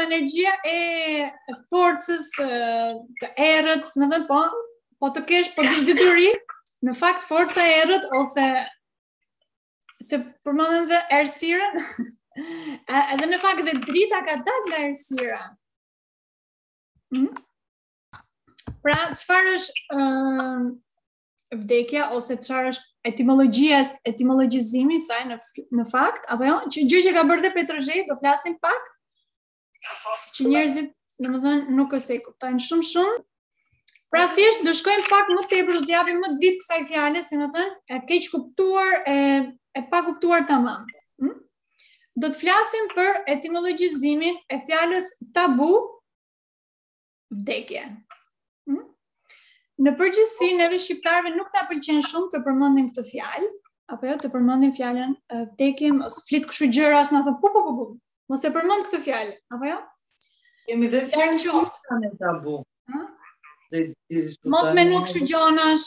energjia e forcës së errët, domethënë po, po të kesh pak dituri, në fakt forca e errët ose se përmendëm dhe errësirën, edhe në fakt dhe drita ka dalë nga errësira. Hmm? Pra, çfarë është, uh, vdekja ose çfarë është etimologjia etimologjizimi i saj në në fakt apo jo që gjë që ka bërë dhe Petro Zheji do flasim pak që njerëzit domethënë nuk është se e kuptojnë shumë shumë praktikisht do shkojmë pak më tepër do të japim më dritë kësaj fjale si me thënë e keqkuptuar e e pakuptuar tamam hm? do të flasim për etimologjizimin e fjalës tabu vdekje. Hmm? Në përgjithësi, neve shqiptarëve nuk na pëlqen shumë ta përmendim këtë fjalë, apo jo të përmendim fjalën vdekje, mos flit kështu gjëra, na thonë pu pu pu. Mos e përmend këtë fjalë, apo jo? Kemi dhe fjalë që e kanë tabu. Mos me nuk shu gjonash,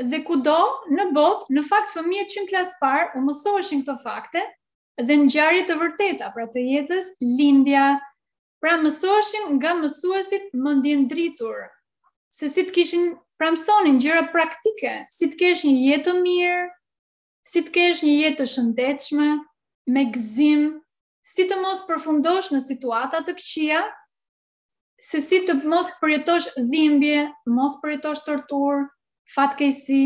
dhe kudo në botë, në fakt fëmijët që në klasë të parë u mësoheshin këto fakte dhe ngjarje të vërteta, pra të jetës, lindja, pra mësoheshin nga mësuesit mendjendritur, se si të kishin pra mësonin gjëra praktike, si të kesh një jetë të mirë, si të kesh një jetë të shëndetshme, me gëzim, si të mos përfundosh në situata të këqija, se si të mos përjetosh dhimbje, mos përjetosh torturë, fatkeqësi,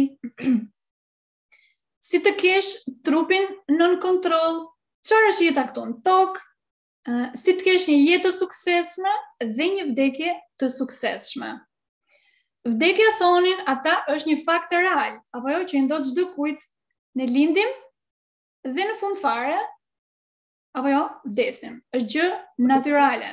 si të kesh trupin nën kontrol, çfarë është jeta këtu në tokë, si të kesh një jetë të suksesshme dhe një vdekje të suksesshme. Vdekja thoshin ata është një fakt real, apo jo që i ndodh çdokujt ne lindim dhe në fund fare, apo jo, vdesim. Është gjë natyrale.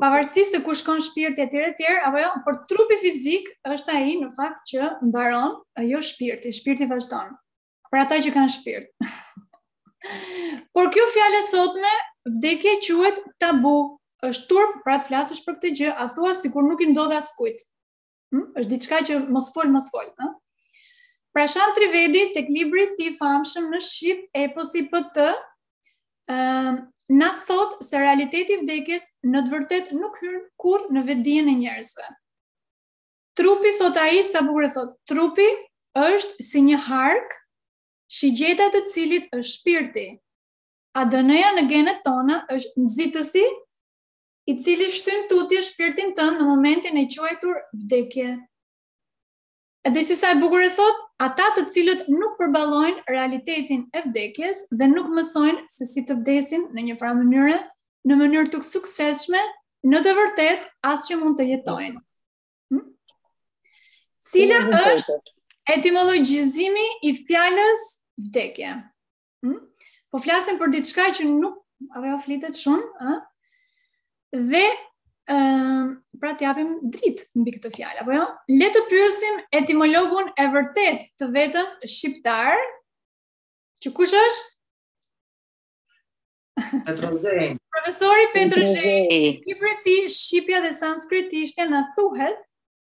Pavarësisht se ku shkon shpirti etj etj, apo jo, por trupi fizik është ai në fakt që mbaron, e jo shpirti, shpirti vazhdon. Për ata që kanë shpirt. por kjo fjalë e sotme, vdekje quhet tabu. Është turp, pra të flasësh për këtë gjë, a thua sikur nuk i ndodh askujt. Hm? Është diçka që mos fol, mos fol, ëh. Prashant Trivedi tek libri i tij i famshëm në shqip Eposi PT, ëh, na thotë se realiteti i vdekjes në të vërtetë nuk hyn kurrë në vetëdijen e njerëzve. Trupi thotë ai sa bukur e thotë, trupi është si një hark, shigjeta e të cilit është shpirti. ADN-ja në gjenet tona është nxitësi I cili shtyn tutje shpirtin tënd në momentin e quajtur vdekje. Edhe si sa bukur e thotë, ata të cilët nuk përballojnë realitetin e vdekjes dhe nuk mësojnë se si të vdesin në një farë mënyre, në mënyrë të suksesshme, në të vërtetë as që mund të jetojnë. Hm? Cila është etimologjizimi i fjalës vdekje? Hm? Po flasim për diçka që nuk apo jo flitet shumë, ë? Dhe ë uh, pra të japim dritë mbi këtë fjalë, apo jo? Le të pyesim etimologun e vërtetë të vetëm shqiptar, që kush është? Petro Zheji. Profesori Petro Zheji, libri i tij Shqipja dhe sanskritishtja na thuhet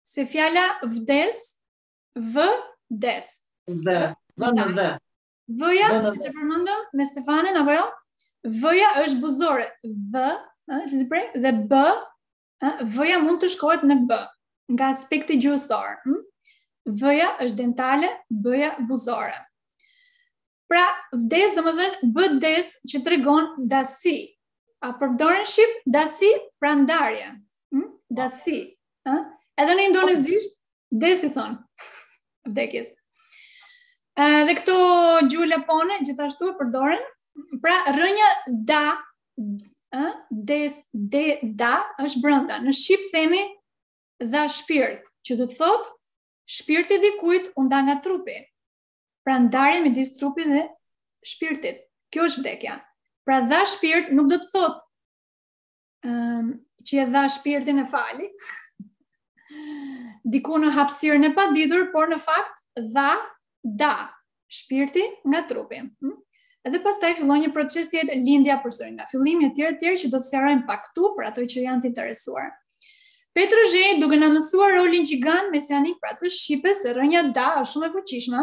se fjala vdes, v-des. Vdes. Vdes. V-ja, siç e përmendëm, me Stefanin, apo jo? V-ja është buzore. V, që si prej, dhe B, V-ja mund të shkohet në B, nga aspekti gjuhësor. Hm? V-ja është dentale, B-ja buzore. Pra, vdes, domethënë, B des që tregon dasi. E përdorim shqip, dasi, pra ndarje. Hm? Dasi. Edhe në indonezisht, Des i thonë. Vdekjes. Ë dhe këto gjuhë lapone gjithashtu e përdorin. Pra rrënja da ë des de da është brenda. Në shqip themi dha shpirt, që do të thotë shpirti i dikujt u nda nga trupi. Pra ndarje midis trupit dhe shpirtit. Kjo është vdekja. Pra dha shpirt nuk do të thotë um, që e dha shpirtin e fali, diku në hapësirën e paditur, por në fakt dha, da, shpirti nga trupi. Hm? Edhe pastaj fillon një proces tjetër lindja përsëri nga fillimi e tjerë e tjerë që do të sqarojmë pak këtu për ato që janë të interesuar. Petro Zheji duke na mësuar rolin gjigant mesianik pra të shqipes se rrënja da është shumë e fuqishme,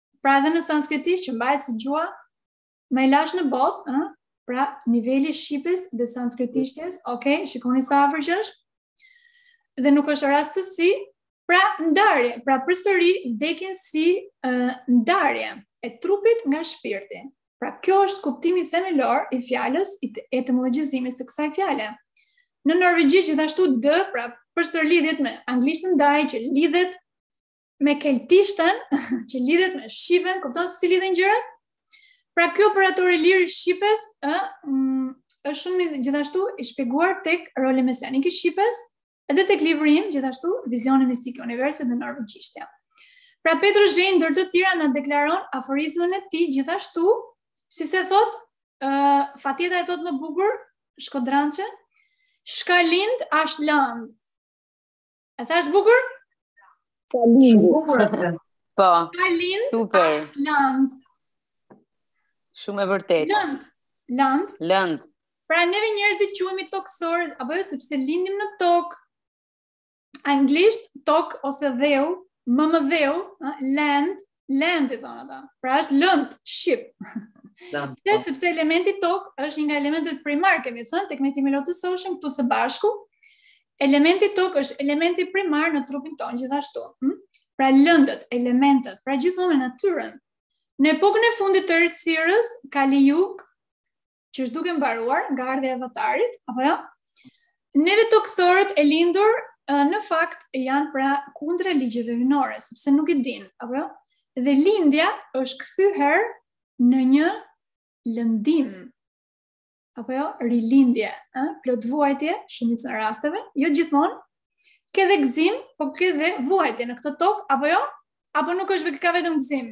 Pra edhe në sanskritisht që mbahet si gjuha më e lashtë në botë, ë? Pra, niveli i shqipes dhe sanskritishtes, ok, shikoni sa afër që është, dhe nuk është rastësi, pra ndarje, pra përsëri vdekjen si uh, ndarje e trupit nga shpirti. Pra kjo është kuptimi themelor i fjalës i etimologjizimit të kësaj fjale. Në norvegjisht gjithashtu d, pra përsëri lidhet me anglishten die që lidhet me keltishten që lidhet me shqipen, kupton se si lidhen gjërat? Pra ky operator i lirë i shqipes, ë, mm, është shumë i gjithashtu i shpjeguar tek roli mesianik i shqipes, edhe tek libri im gjithashtu Vizioni mistik i universit dhe norvegjishtja. Pra Petro Zheji ndër të tjera na deklaron aforizmin e tij gjithashtu, si se thot, ë, uh, Fatjeta e thot më bukur, shkodrançe, shka lind asht land. E thash bukur? Shka lind. Bukur atë. Po. Shka lind. Super. Lënd. Shumë e vërtetë. Lënd. Lënd. Lënd. Pra neve njerëzit quhemi tokësor, apo jo sepse lindim në tokë. Anglisht tok ose dheu, mëmëdheu, land, Land i thonë ata. Pra është lënd, shqip. Land. Po. sepse elementi tok është një nga elementet primar, kemi thënë tek meditimi Lotus Ocean këtu së bashku. Elementi tok është elementi primar në trupin tonë gjithashtu. Hm? Pra lëndët, elementët, pra gjithmonë me natyrën. Në epokën e fundit të errësirës, Kali Jug, që është duke mbaruar nga ardhja e avatarit, apo jo? Neve tokësorët e lindur në fakt janë pra kundra ligjeve hyjnore, sepse nuk i din, apo jo? Dhe lindja është kthyer në një lëndim. Apo jo, rilindje, ë, plot vuajtje, shumicën e rasteve, jo gjithmonë. Ke dhe gzim, po ke dhe vuajtje në këtë tokë, apo jo? Apo nuk është vërtetë ka vetëm gzim?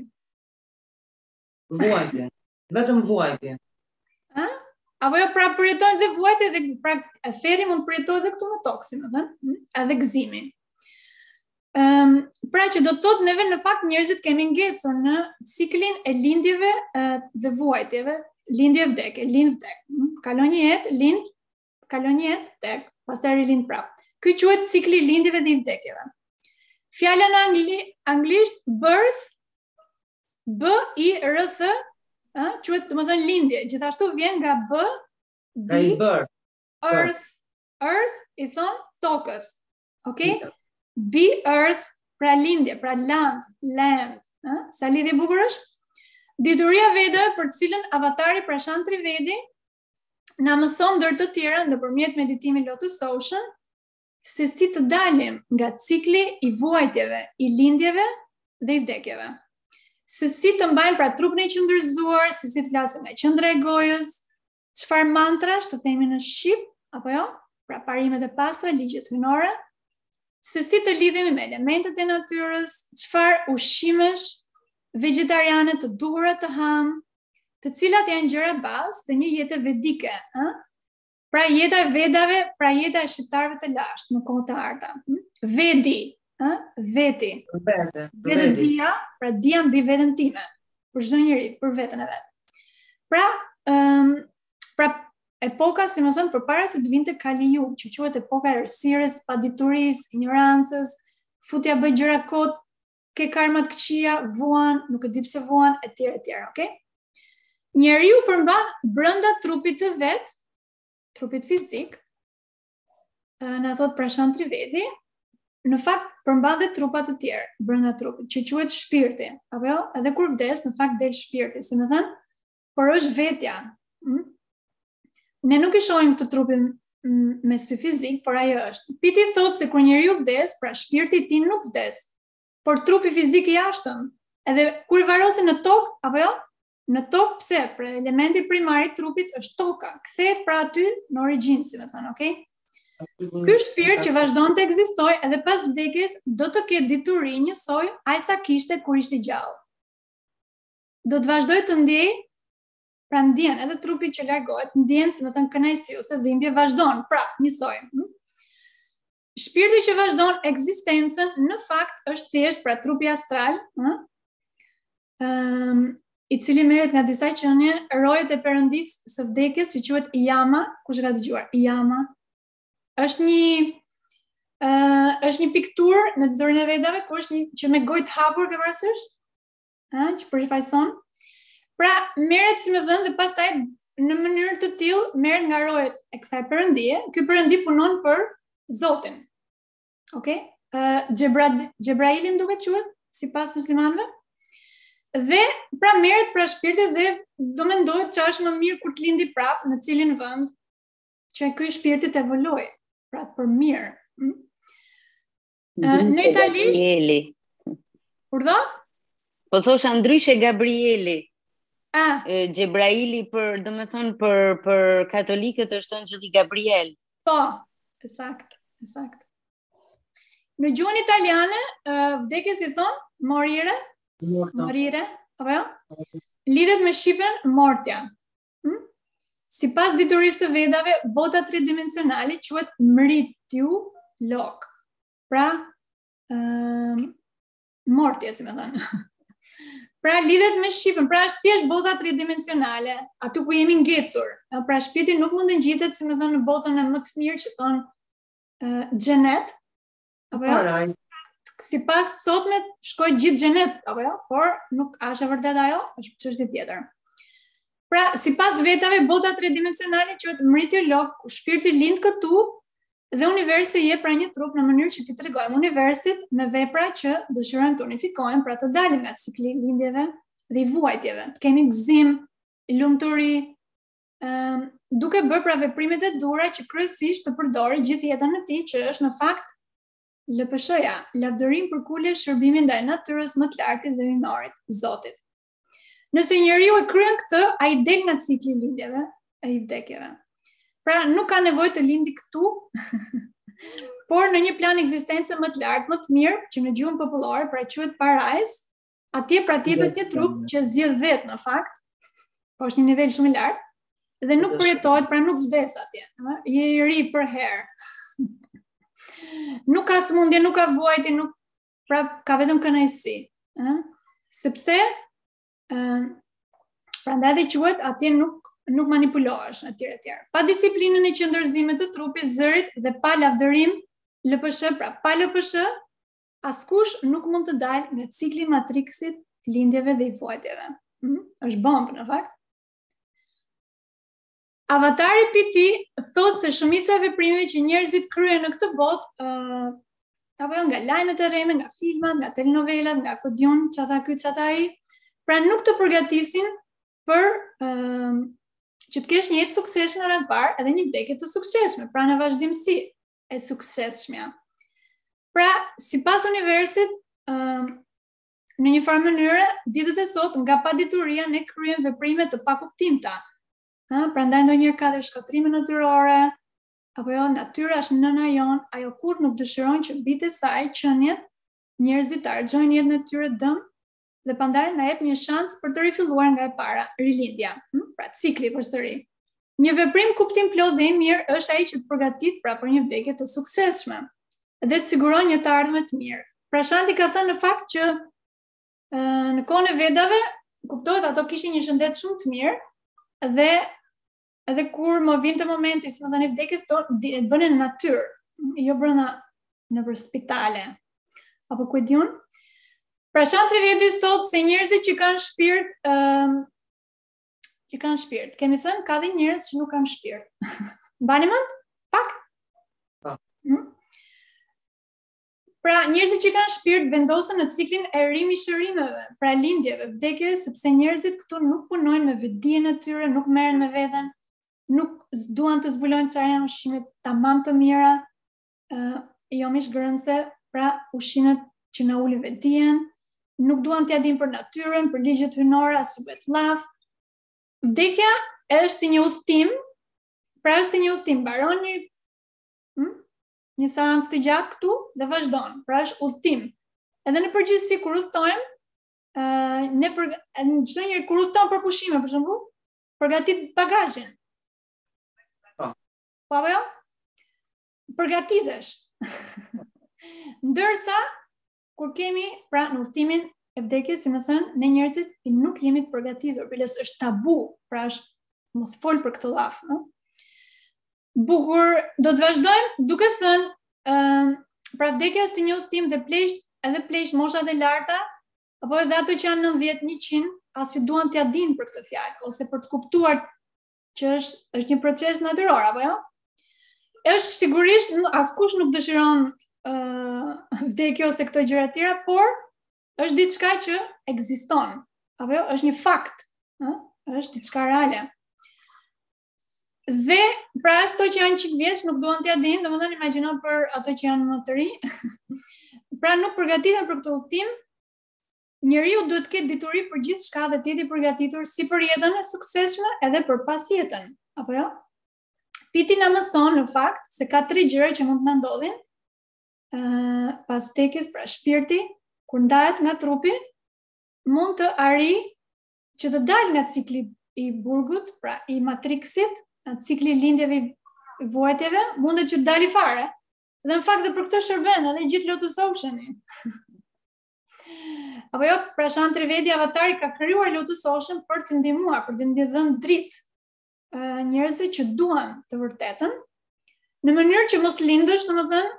Vuajtje. Vetëm vuajtje. Ë? Apo jo pra përjetojnë dhe vuajtje dhe pra ferri mund ta përjetojnë edhe këtu në tokë, si me thën, hm? edhe gëzimin. Ëm, um, pra që do të thotë neve në fakt njerëzit kemi ngecur në ciklin e lindjeve dhe vuajtjeve, lindje vdekje, lind vdek. Hm? Kalon një jetë, lind, kalon një jetë, vdek, pastaj rilind prap. Ky quhet cikli i lindjeve dhe i vdekjeve. Fjala në angli, anglisht birth B i R T H, ë, quhet domethënë lindje. Gjithashtu vjen nga B B, birth. Earth, Earth i thon tokës. Okej? Okay? be Earth pra lindje, pra land, land, ë? Sa lidhje e bukur është? Dituria e Vedave për të cilën avatari Prashant Trivedi na mëson ndër të tjera nëpërmjet meditimit Lotus Ocean, Se si të dalim nga cikli i vuajtjeve, i lindjeve dhe i vdekjeve. Se si të mbajmë pra trupin e qendërzuar, se si të flasim nga qendra e gojës, çfarë mantrash të themi në shqip, apo jo? Pra parimet e pastra, ligjet hyjnore, se si të lidhemi me elementet e natyrës, çfarë ushqimesh vegjetariane të duhura të hamë, të cilat janë gjëra bazë të një jete vedike, ë? Pra jeta e vedave, pra jeta e shqiptarëve të lashtë në kohë të arta. Hm? Vedi, ë, veti. Vet dia, pra dia mbi veten time, për çdo njeri, për veten e vet. Pra, ëm, um, pra epoka, si me thënë, përpara se të vinte Kali Ju, që quhet epoka e errësirës, paditurisë, injorancës, futja bëj gjëra kot, ke karma të këqija, vuan, nuk e di pse vuan, e tjera, e tjera, okej? Njeriu përmban brenda trupit të vet, trupit fizik, na thotë Prashant Trivedi, në fakt përmban dhe trupa të tjerë, brenda trupit, që quhet shpirti, apo jo? Edhe kur vdes, në fakt del shpirti, si me thënë, por është vetja. Mm? Ne nuk e shohim këtë trupin me sy fizik, por ai është. Piti thotë se kur njeriu vdes, pra shpirti i tij nuk vdes, por trupi fizik i jashtëm. Edhe kur i varrosin në tokë, apo jo? Në tokë pse? Pra elementi primar i trupit është toka. Kthehet pra aty në origjinë, si me thënë, okay? Ky shpirt që vazhdon të ekzistojë edhe pas vdekjes do të ketë dituri njësoj aq sa kishte kur ishte gjallë. do të vazhdojë të ndjejë pra ndjen edhe trupi që largohet, ndjen, si me thënë, kënaqësi ose dhimbje, vazhdon, pra, njësoj. Hm? Shpirti që vazhdon ekzistencën, në fakt, është thjesht pra trupi astral, hm? um, i cili merret nga disa qenie, rojet e perëndisë së vdekjes, që quhet Jama, kush e ka dëgjuar, jama, është një, uh, është një pikturë në të e vedave, ku është një që me gojë të hapur, ke parasysh, ë, që përfaqëson. Pra, merret si me thënë dhe pastaj në mënyrë të tillë merret nga rojet e kësaj perëndie. Ky perëndi punon për Zotin. Okej? Ë Xhebraili më duket quhet sipas muslimanëve. Dhe pra merret pra shpirti dhe do mendohet që është më mirë kur të lindi prap në cilin vend që ky shpirti të evoluojë, pra për mirë. Hm? Në italisht? Gabrieli. Urdhëro? Po thosha ndryshe Gabrieli. Ah. Xhebraili për, domethënë, për, për katolikët është engjëlli Gabriel. Po, ekzakt, ekzakt. Në gjuhën italiane, uh, vdekjes i thonë, morire, morire, apo jo? Lidhet me shqipen, mortja. Hmm? Sipas diturisë së vedave, bota tridimensionale quhet mritju lok. Pra, um, mortja, si me thënë. Pra lidhet me shqipen, pra është thjesht bota tridimensionale, aty ku jemi ngecur. Pra shpirti nuk mund të ngjitet, si me thënë, në botën e më të mirë që thonë xhenet, Apo jo? Paraj. Sipas të sotmes, shkojnë gjithë xhenet, apo jo? Por, nuk është e vërtet ajo, është çështje tjetër. Pra, sipas Vedave, bota tridimensionale që është mritje lok, ku shpirti lind këtu, dhe universi jep pra një trup në mënyrë që t'i tregojmë universit me vepra që dëshirojmë të unifikojmë, pra të dalim nga cikli i lindjeve dhe i vuajtjeve. Të kemi gzim, lumturi, Ëm, duke bërë pra veprimet e duhura që kryesisht të përdori gjithë jetën e tij që është në fakt LPSH-ja, lavdërim përkulje shërbimin ndaj natyrës më të lartë dhe hyjnorit, Zotit. Nëse njeriu e kryen këtë, ai del nga cikli i lindjeve, e i vdekjeve. Pra nuk ka nevojë të lindi këtu, por në një plan ekzistence më të lartë, më të mirë, që në gjuhën popullore pra quhet parajs, Atje pra të jepet një trup që zgjidh vetë në fakt, po është një nivel shumë i lartë dhe nuk përjetohet, pra nuk vdes atje, ëh, je i ri përherë. nuk ka smundje, nuk ka vuajtje, nuk pra ka vetëm kënaqësi, ëh. Sepse ëh, prandaj dhe quhet atje nuk nuk manipulohesh etj etj. Pa disiplinën e qendërzimit të trupit, zërit dhe pa lavdërim LPSH, pra pa LPSH, Askush nuk mund të dalë nga cikli i matriksit, i lindjeve dhe i vuajtjeve. Mm? është bombë në fakt. Avatari PT thotë se shumica e veprimeve që njerëzit kryejnë në këtë botë, ë uh, apo jo, nga lajmet e rreme, nga filmat, nga telenovelat, nga ku di un, ça tha ky, ça tha ai, pra nuk të përgatisin për ë uh, që të kesh një jetë të suksesshme e para edhe një vdekje të suksesshme, pra në vazhdimësi e suksesshme. Pra, sipas universit, uh, në një farë mënyre, ditët e sot nga padituria ne kryejmë veprime të pakuptimta. Ha, prandaj ndonjëherë ka dhe shkatrrime natyrore, apo jo, natyra është nëna jonë, ajo kurrë nuk dëshiron që bijtë e saj qeniet njërzit të harxhojnë jetën e tyre dëm, dhe prandaj na jep një shans për të rifilluar nga e para, rilindja, hm? pra cikli përsëri. Një veprim kuptimplotë dhe i mirë është ai që të përgatit pra për një vdekje të suksesshme dhe të siguron një të ardhme të mirë. Prashanti ka thënë në fakt që në kohën e Vedave, kuptohet ato kishin një shëndet shumë të mirë dhe Edhe kur u vinte momenti, si me thënë i vdekjes, do bëhej në natyrë, jo brenda nëpër spitale. Apo ku e di un? Prashant Trivedi thot se njerëzit që kanë shpirt, um, që kanë shpirt. Kemi thënë ka dhe njerëz që nuk kanë shpirt. Mbani mend? Pak. Po. Hm? Pra, njerëzit që kanë shpirt vendosen në ciklin e rimishërimeve, pra lindjeve, vdekjeve, sepse njerëzit këtu nuk punojnë me vetëdijen e tyre, nuk merren me veten, nuk duan të zbulojnë çfarë janë ushqimet tamam të mira, ë uh, jo mishngrënëse, pra ushqimet që na ulin vetëdijen, nuk duan t'ia dinë për natyrën, për ligjet hyjnore, as si bëhet llaf. Vdekja është si një udhtim, pra është si një udhtim, mbaron, hm? një seancë të gjatë këtu dhe vazhdon. Pra është udhëtim. Edhe në përgjithësi kur udhëtojmë, ë uh, ne çdonjë kur udhëton për pushime, për shembull, përgatit bagazhin. Po. Po apo jo? Përgatitesh. Ndërsa Kur kemi pra në udhëtimin e vdekjes, si me thënë, ne njerëzit i nuk jemi të përgatitur, biles është tabu, pra është mos fol për këtë llaf, no? Bukur, do të vazhdojmë duke thënë, ë, uh, pra vdekja është një udhëtim dhe pleqt, edhe pleqt moshat e larta, apo edhe ato që janë 90, 100, as që duan t'ia dinë për këtë fjalë ose për të kuptuar që është është një proces natyror apo jo? Është sigurisht askush nuk dëshiron ë uh, vdekje ose këto gjëra të tjera, por është diçka që ekziston. Apo jo, është një fakt, ë? Është diçka reale. Dhe pra as ata që janë qind vjeç nuk duan t'ia dinë, domethënë imagjino për ato që janë më të rinj. pra nuk përgatiten për këtë udhtim. Njeriu duhet të ketë dituri për gjithçka dhe të jetë i përgatitur si për jetën e suksesshme edhe për pasjetën, apo jo? Piti na mëson në fakt se ka tre gjëra që mund të na ndodhin. ë uh, pas vdekjes pra shpirti kur ndahet nga trupi mund të arrijë që të dalë nga cikli i burgut, pra i matrixit, nga cikli i lindjeve i vuajtjeve, mundet që të dali fare. Dhe në fakt dhe për këtë shërben edhe gjithë lotus ocean Apo jo, pra Prashant Trivedi avatari ka krijuar Lotus Ocean për të ndihmuar, për t'i dhënë dritë njerëzve që duan të vërtetën, në mënyrë që mos të lindësh, domethënë,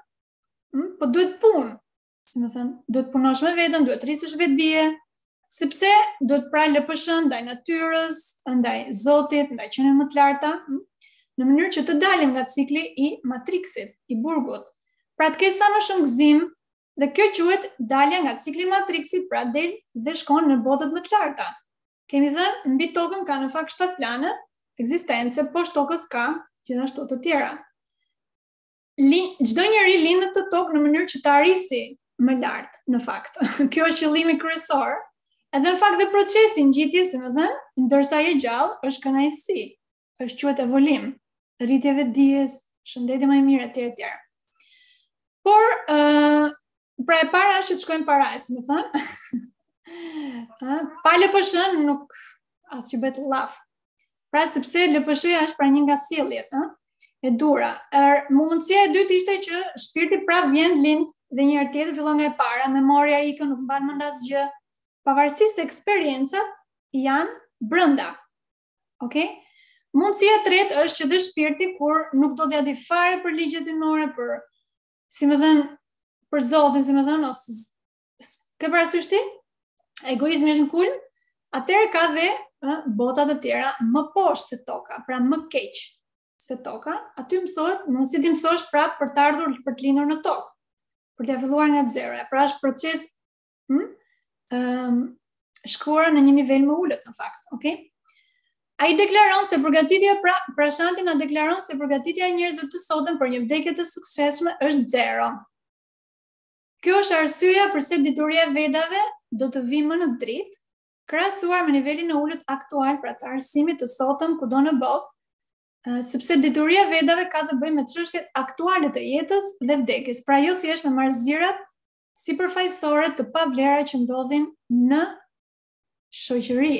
hm, po duhet punë, si me thënë, duhet të punosh me vetën, duhet të rrisësh vetëdijen, sepse duhet pra lidhesh ndaj natyrës, ndaj zotit, ndaj qenieve më të larta, hm, në mënyrë që të dalim nga cikli i matriksit, i burgut. Pra të kesh sa më shumë gëzim, Dhe kjo quhet dalja nga cikli i matrixit, pra del dhe shkon në botët më të larta. Kemi thënë mbi tokën ka në fakt 7 plane ekzistence, poshtë tokës ka gjithashtu të tjera. Çdo njeri lind në këtë tokë në mënyrë që të arrijë më lart, në fakt. Kjo është qëllimi kryesor. Edhe në fakt dhe procesi i ngjitjes, me thënë, ndërsa je gjallë, është kënaqësi. është quhet evolim, rritje e vetëdijes, shëndeti më e mirë etj etj. Por ë uh, pra e para është të shkojmë para, si me thënë. Ë pa LPSH-në nuk as që bëhet llaf. Pra sepse LPSH-ja është pra një nga sjelljet, ë e duhura. Er, mundësia e dytë ishte që shpirti prapë vjen lind dhe një herë tjetër fillon nga e para, memoria ikën nuk mban mend asgjë, pavarësisht se eksperiencat janë brenda. Ok? Mundësia e tretë është që dhe shpirti kur nuk do t'ia di fare për ligjet hyjnore, për, si me thënë, për Zotin, si me thënë, ose, ke parasysh ti? Egoizmi është në kulm, atëherë ka dhe botë të tjera më poshtë se toka, pra më keq se toka, aty mësohet, mundësi ti mësohesh prapë për të ardhur për të lindur në tokë, për të filluar nga zero. Pra është proces Hm? Um, shkuar në një nivel më të ulët në fakt, ok? Ai deklaron se përgatitja pra, Prashanti na deklaron se përgatitja e njerëzve të sotëm për një vdekje të suksesshme është zero. Kjo është arsyeja përse dituria e vedave do të vijë më në dritë, krahasuar me nivelin e ulët aktual pra të arsimit të sotëm kudo në botë, sepse dituria e vedave ka të bëjë me çështjet aktuale të jetës dhe vdekjes, pra jo thjesht me marrëzirat sipërfaqësore të pavlera që ndodhin në shoqëri.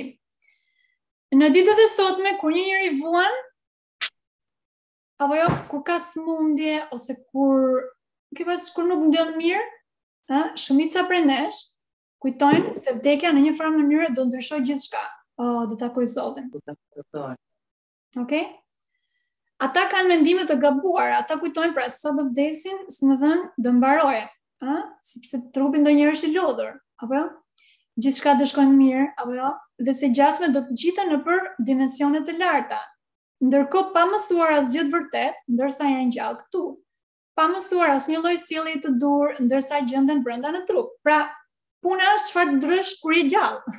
Në ditët e sotme kur një njeri vuan apo jo kur ka sëmundje ose kur ke pas kur nuk ndihet mirë, ë, shumica prej nesh kujtojnë se vdekja në një farë mënyre do ndryshojë gjithçka. O, do ta kryqëzohen. Ok? Ata kanë mendime të gabuara, ata kujtojnë pra sa do vdesin, si me thënë, do mbarojë, ë? Sepse trupi ndonjëherë është i lodhur, apo jo? Gjithçka do shkojë mirë, apo jo? Dhe se gjasme do të ngjiten nëpër dimensione të larta. Ndërkohë pa mësuar asgjë të vërtetë, ndërsa janë gjallë këtu. pa mësuar asnjë lloj sjellje të duhur, ndërsa gjenden brenda në trup. Pra, puna është çfarë të ndryshosh kur je gjallë.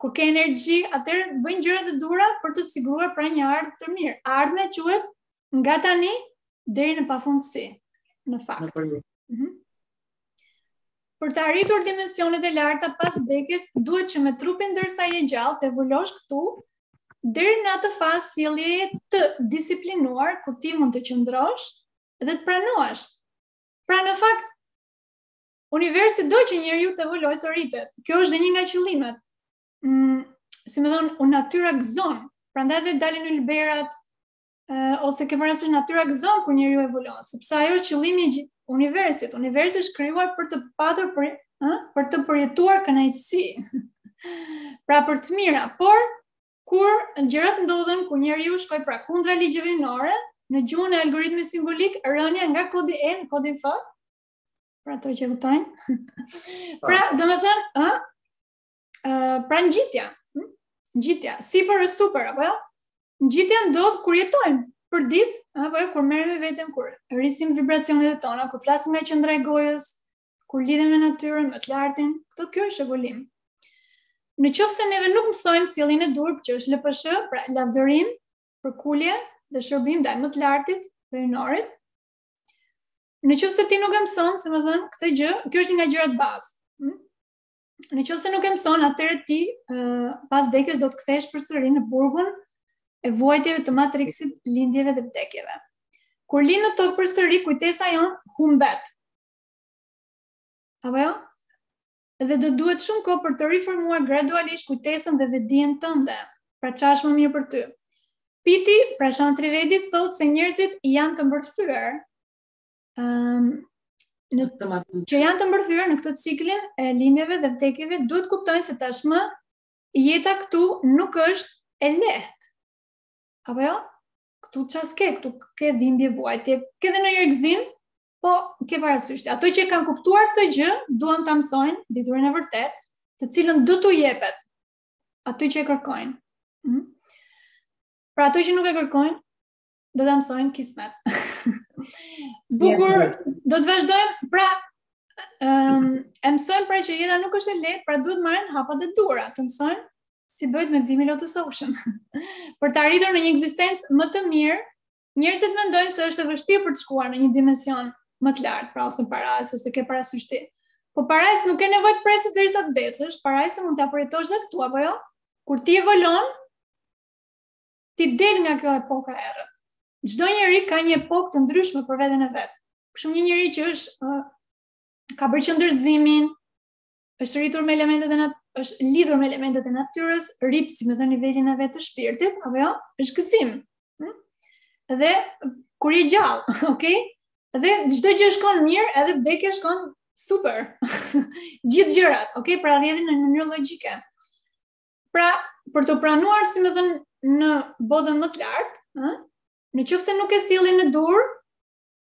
kur ke energji, atëherë bëj gjërat e duhura për të siguruar pra një të ardhme të mirë. Ardhmja quhet nga tani deri në pafundësi, në fakt. Në mm -hmm. Për të arritur dimensionet e larta pas vdekjes, duhet që me trupin ndërsa je gjallë të evoluosh këtu deri në atë fazë sjelljeje të disiplinuar ku ti mund të qëndrosh dhe të pranohesh. Pra në fakt universi do që njeriu të evoluojë të rritet. Kjo është dhe një nga qëllimet. Mm, si me thënë, u natyra gëzon. Prandaj dhe dalin ylberët, uh, ose ke parasysh natyra gëzon kur njeriu evolon, sepse ajo është qëllimi i universit. Universi është krijuar për të patur për, ha? për të përjetuar kënaqësi. pra për të mira, por kur gjërat ndodhen kur njeriu shkoi pra kundra ligjeve hyjnore, në gjuhën e algoritmit simbolik, rënia nga kodi E në kodin F, pra ato që kuptojnë. pra, do me thënë, uh, pra ngjitja. Hm? Ngjitja, si për super apo jo? Ngjitja ndodh kur jetojmë për ditë, apo jo kur merremi me veten kur rrisim vibracionet tona, kur flasim nga qendra e gojës, kur lidhemi me natyrën, me të lartin, këto kjo është evolim. Në qoftë se neve nuk mësojmë sjelljen e duhur që është LPSH, pra lavdërim, përkulje dhe shërbim ndaj më të lartit dhe hyjnorit, Në qoftë se ti nuk e mëson, si me thënë, këtë gjë, kjo është një nga gjërat bazë. Hm? Në qoftë se nuk e mëson, atëherë ti uh, pas vdekjes do të kthehesh përsëri në burgun e vuajtjeve të matriksit, lindjeve dhe vdekjeve. Kur lind në tokë përsëri, kujtesa jonë humbet. Apo jo? Dhe do duhet shumë kohë për të riformuar gradualisht kujtesën dhe vetëdijen tënde. Pra çfarë është më mirë për ty? PT, Prashant Trivedi thotë se njerëzit janë të mbërthyer Ëm në që janë të mbërthyer në këtë ciklin e lindjeve dhe vdekjeve, duhet kuptojnë se tashmë jeta këtu nuk është e lehtë. Apo jo? Këtu ça s'ke, këtu ke dhimbje vuajtje, ke dhe ndonjë gëzim, po ke parasysh. Ato që kanë kuptuar këtë gjë, duan ta mësojnë diturinë e vërtetë, të cilën do t'u jepet ato që e kërkojnë. Mm? Pra ato që nuk e kërkojnë, do ta mësojnë kismet. Bukur, do të vazhdojmë pra um, e mësojmë pra që jeta nuk është e lehtë, pra duhet marrin hapat e duhura, të mësojmë si bëhet meditimi Lotus Ocean. për të arritur në një ekzistencë më të mirë, njerëzit mendojnë se është e vështirë për të shkuar në një dimension më të lartë, pra ose parajsë ose ke parasysh ti. Po parajsë nuk ke nevojë të presësh derisa të vdesësh, parajsë mund ta përjetosh dhe këtu apo jo? Kur ti evolon, ti del nga kjo epoka e errët. Çdo njeri ka një epokë të ndryshme për veten e vet. Për shembull, një njeri që është uh, ka bërë qëndrëzimin, është rritur me elementet e natyrës, është lidhur me elementet e natyrës, rrit, si me thënë, nivelin e vet të shpirtit, apo jo? Është gëzim. Hm? Dhe kur je gjallë, okay? Dhe çdo gjë shkon mirë, edhe vdekja shkon super. Gjithë gjërat, okay, pra rrjedhin në mënyrë logjike. Pra, për t'u pranuar, si me thënë, në botën më të lartë, ë? Në qoftë se nuk ke sjelljen e duhur,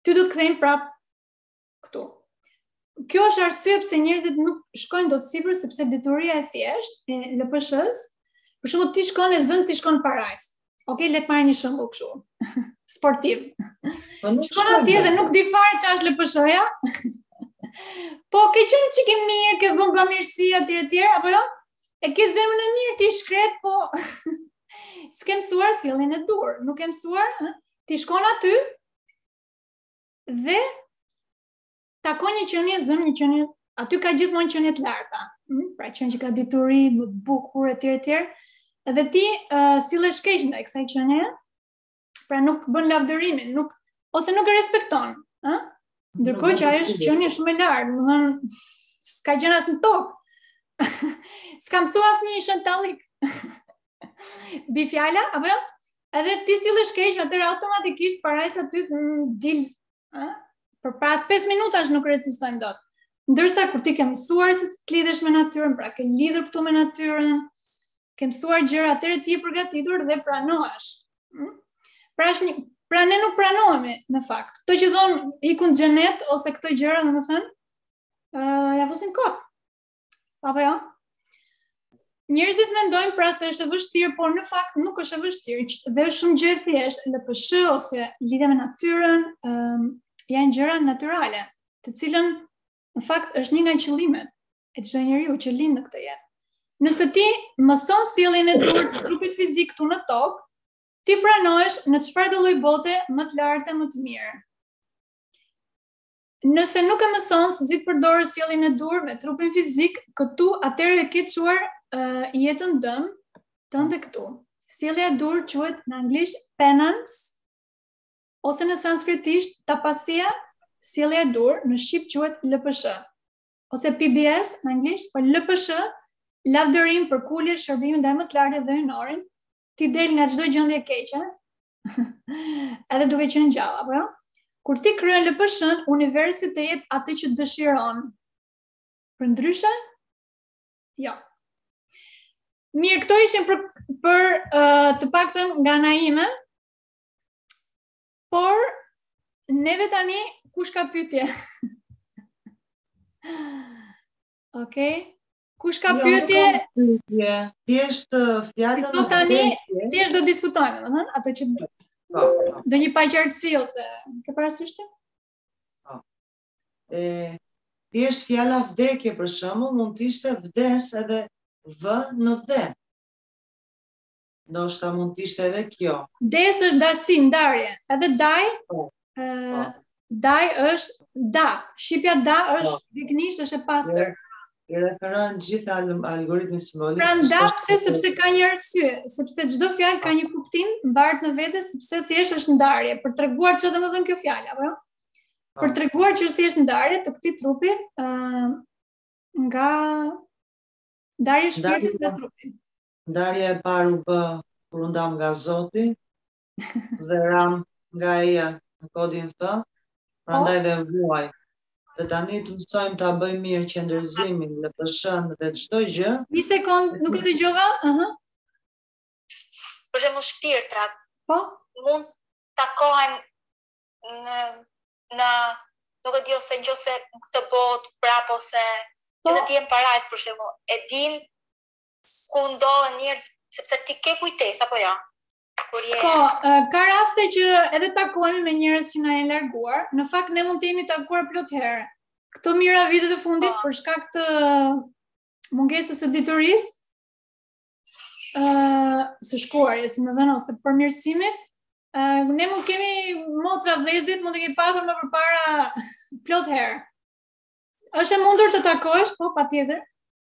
ty do të kthejnë prapë këtu. Kjo është arsye pse njerëzit nuk shkojnë dot sipër sepse teoria e thjeshtë e LPSH-s, për shembull ti shkon e zën ti shkon parajsë. Ok, le të marrim një shembull kështu. Sportiv. Po nuk shkon atje dhe nuk di fare çfarë është LPSH-ja. po ke qenë çikë i mirë, ke bërë bamirësi aty etj, apo jo? E ke zemrën e mirë ti i shkreti, po s'ke mësuar sjelljen e duhur, nuk ke mësuar, ti shkon aty dhe takon një qenie, ta zëmë një qenie, aty ka gjithmonë qenie të larta. Hm? Pra qenie që ka dituri, më bukur etj etj. Edhe ti uh, sillesh keq ndaj kësaj qenieje, pra nuk bën lavdërimin, nuk ose nuk e respekton, ë? Ndërkohë që ajo është qenie shumë e lartë, do të s'ka gjëna as në tokë. s'ka mësuar asnjë shëntallik. Bie fjala apo jo? Edhe ti sillesh keq, atëherë automatikisht parajsa ty mm, dil Ë? Pra pas 5 minutash nuk rezistojmë dot. Ndërsa kur ti ke mësuar se të lidhesh me natyrën, pra ke lidhur këtu me natyrën, ke mësuar gjëra atëherë ti je e përgatitur dhe pranohesh. Hm? Pra është një pra ne nuk pranohemi në fakt. Këto që thonë ikën në xhenet ose këto gjëra, domethënë, ë uh, ja fusin kot. Apo jo? Njerëzit mendojnë pra se është e vështirë, por në fakt nuk është e vështirë. Dhe është shumë gjë e thjeshtë, LPSH ose lidhja me natyrën, ëm ehm, janë gjëra natyrale, të cilën në fakt është një nga qëllimet e çdo njeriu që lind në këtë jetë. Nëse ti mëson sjelljen e duhur të trupit fizik këtu në tokë, ti pranohesh në çfarëdo lloj bote më të lartë e më të mirë. Nëse nuk e mëson se si të përdorësh sjelljen e duhur me trupin fizik, këtu atëherë e ke çuar uh, jetën dëm tënde këtu. Sjellja e duhur quhet në anglisht penance ose në sanskritisht tapasia, sjellja e duhur në shqip quhet LPSH ose PBS në anglisht, po LPSH lavdërim, përkulje, shërbimin ndaj më të lartës dhe hyjnorin, ti del nga çdo gjendje e keqe, edhe duke qenë gjallë, apo jo? Kur ti kryen LPSH-n, universi të jep atë që dëshiron. Përndryshe jo. Mirë, këto ishin për, për uh, të paktën nga ana ime, por neve tani kush ka pyetje? Okej. Okay. Kush ka jo, pyetje? Pyetje. Thjesht uh, fjalën. Po tani, thjesht do diskutojmë, domethënë, ato që po, po. Ndonjë paqartësi ose ke parasysh ti? Po. E thjesht fjala vdekje për shembull mund të ishte vdes edhe vë në dhe. Ndoshta mund të ishte edhe kjo. Des është ndasi, ndarje. Edhe daj, po. Po. Daj është da. Shqipja da është, po. fiks është e pastër. I referohen gjitha al algoritmi simbolik. Pra nda, pse, sepse ka një arsye, sepse çdo fjalë ka një kuptim, mbart në vete, sepse thjesht është ndarje, për të treguar që domethënë kjo fjalë, apo jo? Për të treguar që është thjesht ndarje e këtij trupi, uh, nga ndarja e shpirtit dhe trupit. Ndarja e parë u bë kur u ndamë nga Zoti dhe ramë nga E-ja në kodin F, prandaj dhe vuajmë. Dhe tani të mësojmë ta bëjmë mirë qendërzimin, dhe peshën dhe çdo gjë. Një sekond, nuk e dëgjova. Ëh. Uh -huh. Për shembull shpirtrat. Po. Mund takohen në në nuk e di ose në këtë botë prapë ose po. që të jemi në parajsë për shembull. E din ku ndodhen njerëz sepse ti ke kujtesë apo jo? Kur je Po, ka raste që edhe takohemi me njerëz që na janë larguar. Në fakt ne mund të jemi takuar plot herë. Këto mijëra vitet e fundit po. për shkak të mungesës së diturisë ë uh, së shkuarjes, domethënë ose përmirësimit, uh, ne mund kemi motrat, vëllezërit, mund të kemi patur më përpara plot herë. Është e mundur të takosh, po patjetër.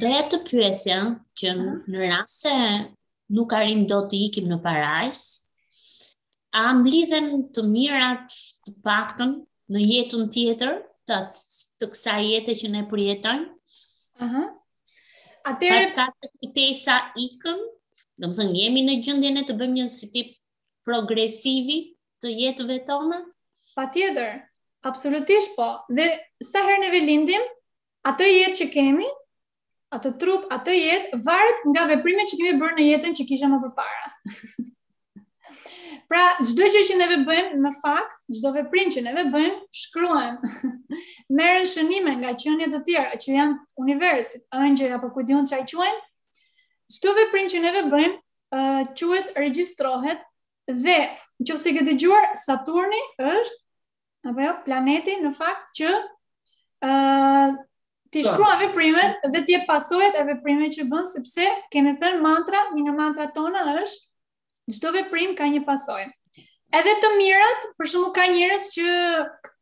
Doja të pyesja që në rast se nuk arrijmë dot të ikim në parajsë, a mblidhen të mirat të paktën në jetën tjetër, të, të kësaj jete që ne përjetojmë? Aha. Uh -huh. Atëherë pastaj kujtesa ikën, domethënë jemi në gjendjen e të bëjmë një si tip progresivi të jetëve tona? Patjetër. Absolutisht po. Dhe sa herë ne lindim, Atë jetë që kemi, atë trup, atë jetë, varet nga veprimet që kemi bërë në jetën që kishe më përpara. Pra, çdo gjë që neve bëjmë, në fakt, çdo veprim që neve bëjmë, shkruhen. Merren shënime nga qenie të tjera, që janë universit, engjëj, apo kushdo që i quan, çdo veprim që neve bëjmë, uh, quhet regjistrohet dhe në qoftë se ke dëgjuar Saturni është apo jo, planeti në fakt që ë uh, t'i shkruan veprimet dhe të jep pasojat e veprimeve që bën sepse kemi thënë mantra, një nga mantrat tona është çdo veprim ka një pasojë. Edhe të mirat, për shembull ka njerëz që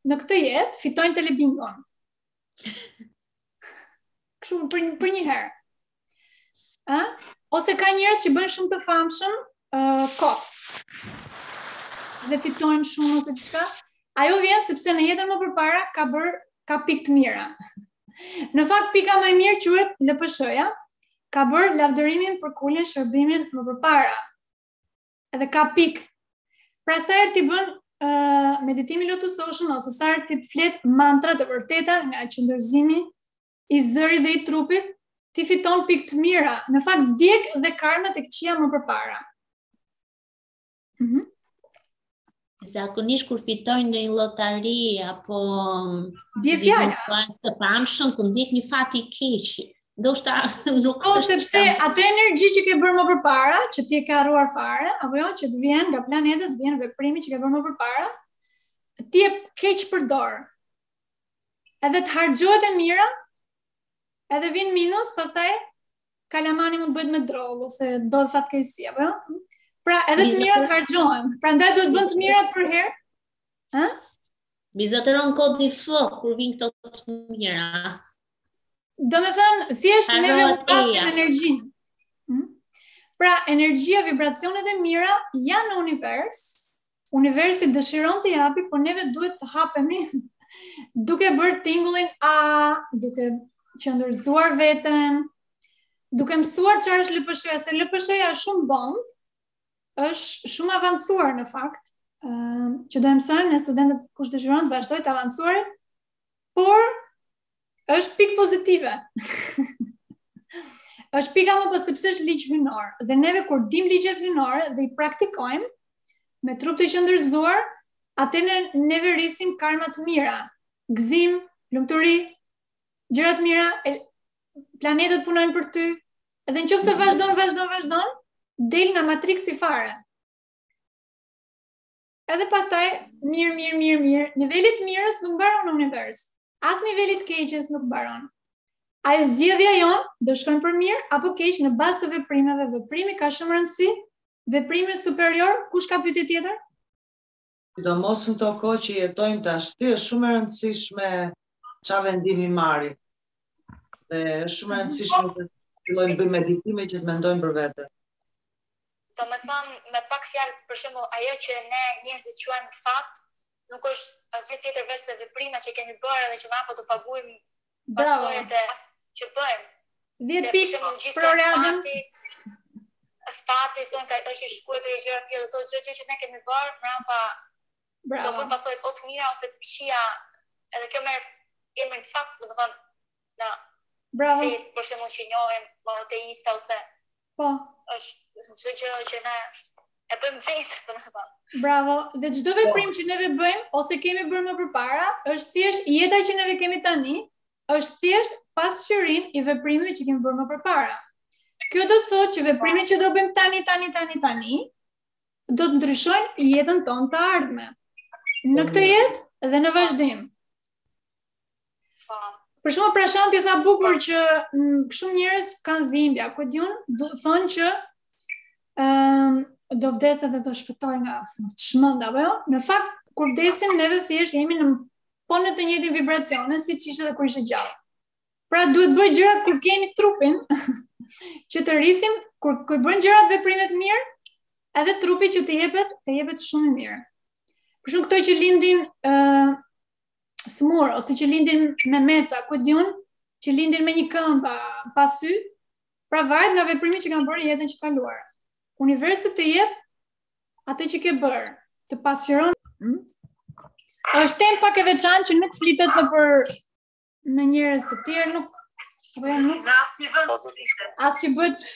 në këtë jetë fitojnë telebingon. Kështu për për një herë. Ë? Ose ka njerëz që bëhen shumë të famshëm, ë, uh, kot. Dhe fitojnë shumë ose diçka. Ajo vjen sepse në jetën më përpara ka bër ka pikë të mira. Në fakt pika më e mirë quhet LPSH-ja, ka bër lavdërimin për përkuljen shërbimin më përpara. Edhe ka pikë. Pra sa herë ti bën uh, meditimi Lotus Osh ose sa herë ti flet mantra të vërteta nga qëndërzimi i zërit dhe i trupit, ti fiton pikë të mira, në fakt djek dhe karma të këqia më përpara. Mm -hmm. Zakonisht kur fitojnë ndonjë lotari, apo... Bie fjala. Të pamshëm të ndjek një fat i keq. Ndoshta nuk po, është... Po, sepse atë energji që ke bërë më përpara, që ti e ke harruar fare, apo jo, që të vjen nga planetët, të vjen veprimi që ke bërë më përpara, ti e keqpërdor. edhe të harxhohet e mira, edhe vjen minus, pastaj kalamani mund të bëhet me drogë ose do ketë fatkeqësi, apo jo? Pra, edhe të mirat harxhohen. Prandaj duhet bërë të mirat përherë. Ha? Mbizotëron kodi F, kur vijnë këto të mira. Domethënë, thjesht ne me pas një energji. Hm? Pra, energjia, vibracionet e mira janë në univers, Universi dëshiron të japi, por neve duhet të hapemi duke bërë tingullin a, duke qëndërzuar veten, duke mësuar çfarë është LPSH-ja, se LPSH-ja është shumë bombë, është shumë e avancuar në fakt, ë që do ta mësojmë me studentët kush dëshiron të vazhdojë të avancuarit, por është pikë pozitive. është pika apo sepse është ligj hyjnor dhe neve kur dimë ligjet hyjnore dhe i praktikojmë me trup të qëndërzuar, atëherë neve rrisim karma të mira, gëzim, lumturi, gjëra të mira, planetët punojnë për ty. Edhe në qoftë se vazhdon, vazhdon, vazhdon, del nga matriksi fare. Edhe pastaj, mirë, mirë, mirë, mirë, niveli i të mirës nuk mbaron në univers, as niveli i të keqes nuk mbaron. Ajo zgjedhja jonë, do shkojmë për mirë, apo keq në bazë të veprimeve, veprimi ka shumë rëndësi, veprimi superior, kush ka pyetje tjetër? Sidomos në këto kohë që jetojmë tashti, është shumë e rëndësishme ça vendimi marrim, dhe shumë e rëndësishme të fillojmë bëjmë meditime që të mendojmë për vete. Do me thënë, me pak fjalë, për shembull, ajo që ne njerëzit quajmë fat, nuk është asgjë tjetër veç se veprime që kemi bërë dhe që më pas do paguajmë pasojat e që bëjmë. Dhe për shembull, gjithë për readën, fati thonë ka është i shkruar të gjëra të tjera, do të thotë që ne kemi bërë, pra pa Bravo. Do të pasojë të mira ose të këqija, edhe kjo merr emrin fat, do të thonë na Bravo. Si për shembull që njohim monoteista ose Po. Është çdo gjë që ne e bëjmë vetë, do me thënë. Bravo. Dhe çdo veprim po. që neve bëjmë ose kemi bërë më përpara, është thjesht jeta që neve kemi tani, është thjesht pasqyrim i veprimeve që kemi bërë më përpara. Kjo do të thotë që veprimet që do bëjmë tani, tani, tani, tani, do të ndryshojnë jetën tonë të ardhme. Në këtë po, jetë dhe në vazhdim. Po. Për shembull Prashanti tha bukur po. që mm, shumë njerëz kanë dhimbje, ku di unë, thonë që ëm do vdesin dhe do shpëtojnë nga dhimbja apo jo? Në fakt kur vdesim neve thjesht jemi në po në të njëjtin vibracion, siç ishe edhe kur ishe gjallë. Pra duhet bëjmë gjërat kur kemi trupin që të rrisim kur kur bën gjërat veprimet mirë, edhe trupi që të jepet, të jepet shumë mirë. Për shembull këto që lindin uh, sëmurë, ose që lindin memeca, ku di unë, që lindin me një këmbë, pa sy, pra varet nga veprimi që kanë bërë jetën që ka kaluar. Universi të jep atë që ke bërë, të pasqyron. Hmm? është temë pak e veçantë që nuk flitet nëpër me njerëz të tjerë nuk apo jo nuk na si vend po, as si bëhet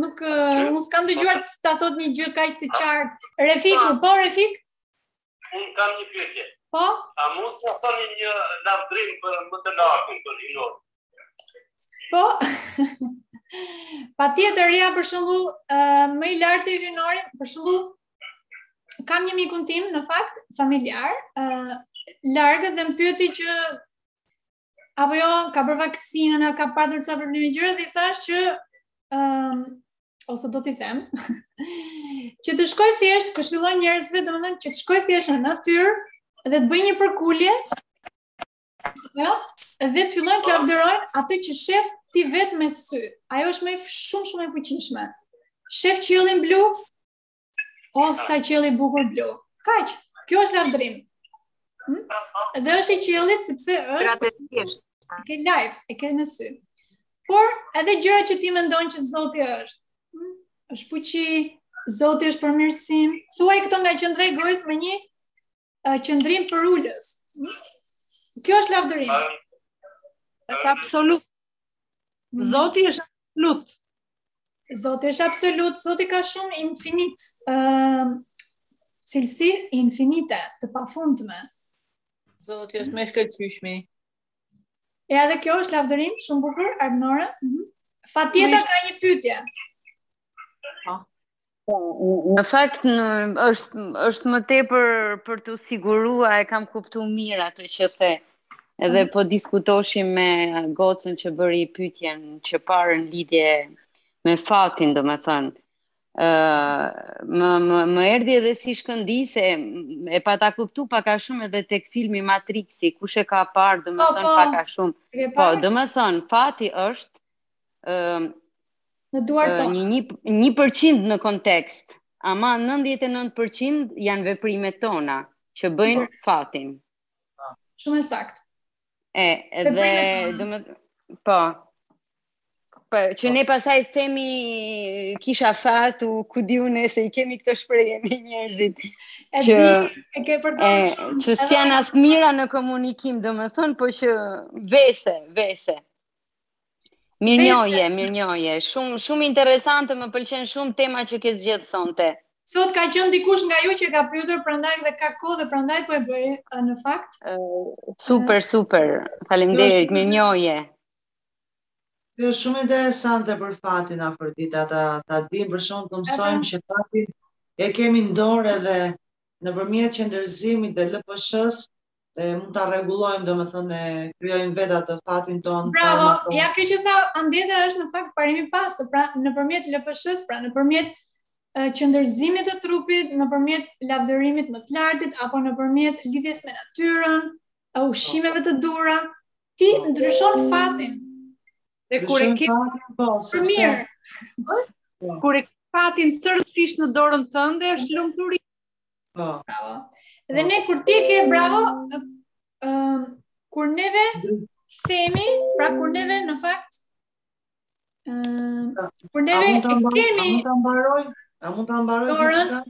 nuk unë s'kam dëgjuar ta thotë një gjë kaq të qartë Refik po Refik unë kam një pyetje po a mund të thoni një lavdrim për më të lartin për Inor po patjetër ja për shembull më i lartë i Inorit për shembull kam një mikun tim në fakt familjar, ë uh, larg dhe më pyeti që apo jo ka bërë vaksinën, ka patur ca probleme gjëra dhe i thashë që ë um, ose do t'i them që të shkojë thjesht këshilloj njerëzve domethënë që të shkojë thjesht në natyrë dhe të bëjë një përkulje jo dhe të fillojnë të lavdërojnë atë që shef ti vetë me sy ajo është më shumë shumë e fuqishme shef qiellin blu Oh, sa qielli bukur blu. Kaq, kjo është lavdrim. Hmm? Dhe është i qiellit, sepse është... E ke live, e ke me sy. Por, edhe gjëra që ti mendon që Zoti është. Hmm? është fuqi, Zoti është përmirësim. Thuaj këto nga qendra e gojës me një Qëndrim përulës. Kjo është lavdërim. Është absolut. Mhm. Zoti është absolut. Zoti është absolut, Zoti ka shumë infinit. Ëm ehm, cilësi infinite të pafundme. Zoti është më i shkëlqyshmi. E edhe kjo është lavdërim shumë bukur, Arnora. Mhm. Fatjeta ka një pytje. Po. Po, në fakt në, është është më tepër për t'u siguru e kam kuptu mirë atë që the. Edhe po diskutoshim me gocën që bëri pytjen qëparë në lidhje me fatin, domethënë. Uh, më, më, më erdi edhe si shkëndijë, e pata kuptu pak a shumë edhe tek filmi Matrixi, kush e ka parë, po, domethënë po. pak a shumë. Po, domethënë, fati është, uh, Në duart tona. Një, një, një përqind në kontekst, ama 99% janë veprimet tona që bëjnë Por. fatin. Shumë e saktë. E, dhe, do më... Po, Po, që po. ne pastaj themi kisha fat a ku di unë se i kemi këto shprehje me njerëzit. E që, di, e ke për të shumë. Që s'janë aq të mira në komunikim, domethënë, po që vese, vese. Mirënjohje, mirënjohje. Shumë shumë interesante, më pëlqen shumë tema që ke zgjedh sonte. Sot ka qenë dikush nga ju që ka pyetur, prandaj dhe ka kohë dhe prandaj po e bëj në fakt. Uh, super, super. Faleminderit, mirënjohje. Kjo është shumë interesante për fatin Afërdita, ta dimë për shembull të mësojmë që fatin e kemi në dorë edhe nëpërmjet qendërzimit dhe LPSH-s e mund ta rregullojmë, domethënë e krijojmë vetë atë fatin tonë. Bravo. Ja kjo që tha Andeta është në fakt parim i pastër, pra nëpërmjet LPSH-s, pra nëpërmjet qendërzimit të trupit, nëpërmjet lavdërimit më të lartit apo nëpërmjet lidhjes me natyrën, ushqimeve të duhura, ti ndryshon fatin. Dhe kur e ke po, për mirë. Po. Kur e ke fatin tërësisht në dorën tënde është lumturi. Po. Bravo. Dhe ne kur ti ke bravo, ëm kur neve themi, pra kur neve në fakt ëm kur neve e kemi mund ta mbaroj, a mund ta mbaroj diçka?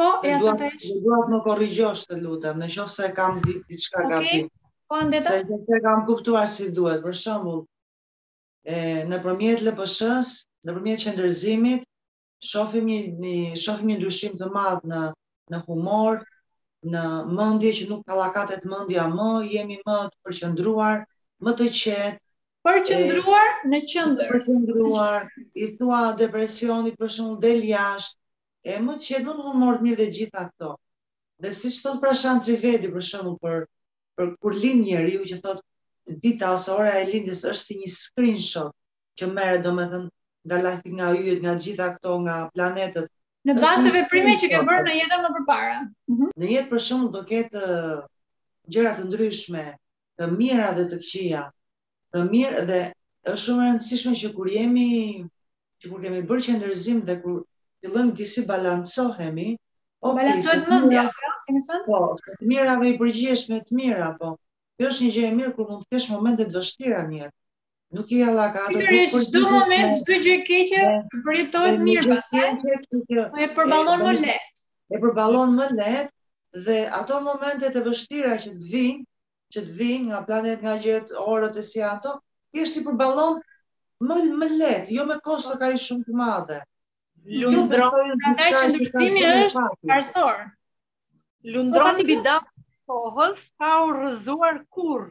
Po, ja sa të ishë. Duhet më korrigjosh të lutem, në qoftë se kam diçka okay. gabim. Po, Andeta. Se nuk e kam kuptuar si duhet. Për shembull, e nëpërmjet LPSH-s, nëpërmjet qendërzimit, Shofim një, një, shofim një ndryshim të madh në, në humor, në mëndje që nuk kalakatet mëndja më, jemi më të përqëndruar, më të qetë. Përqëndruar e, në qëndër. Përqëndruar, i thua depresionit për shembull del jashtë, e më të qetë më në humor të mirë dhe gjitha këto. Dhe siç thotë Prashant Trivedi për shembull për, për kur lind njeriu që thotë dita ose ora e lindjes është si një screenshot që merret domethënë nga lart, nga yjet, nga të gjitha këto, nga planetet. Në bazë të veprimeve që ke bërë në jetën më përpara. Mhm. Në jetë për shembull do ketë gjëra të ndryshme, të mira dhe të këqija. Të mirë dhe është shumë e rëndësishme që kur jemi që kur kemi bërë qendrëzim dhe kur fillojmë disi balancohemi, o okay, balancohet mendja, pra, kemi thënë? Po, të mirave i përgjigjesh me të mira, po. Kjo është një gjë e mirë kur mund të kesh momente të vështira në jetë. Nuk je hallakatur. Pikërisht në çdo moment çdo gjë e keqe përjetohet mirë pastaj. Po e përballon më lehtë. E përballon më lehtë dhe ato momentet e vështira që të vijnë, që të vijnë nga planetet, nga yjet, orët e si ato, thjesht i përballon më më lehtë, jo me kosto kaq shumë të madhe. Lundron, jo, prandaj që ndryshimi është parësor. Lundron po, mbi dam kohës pa u rrëzuar kurrë.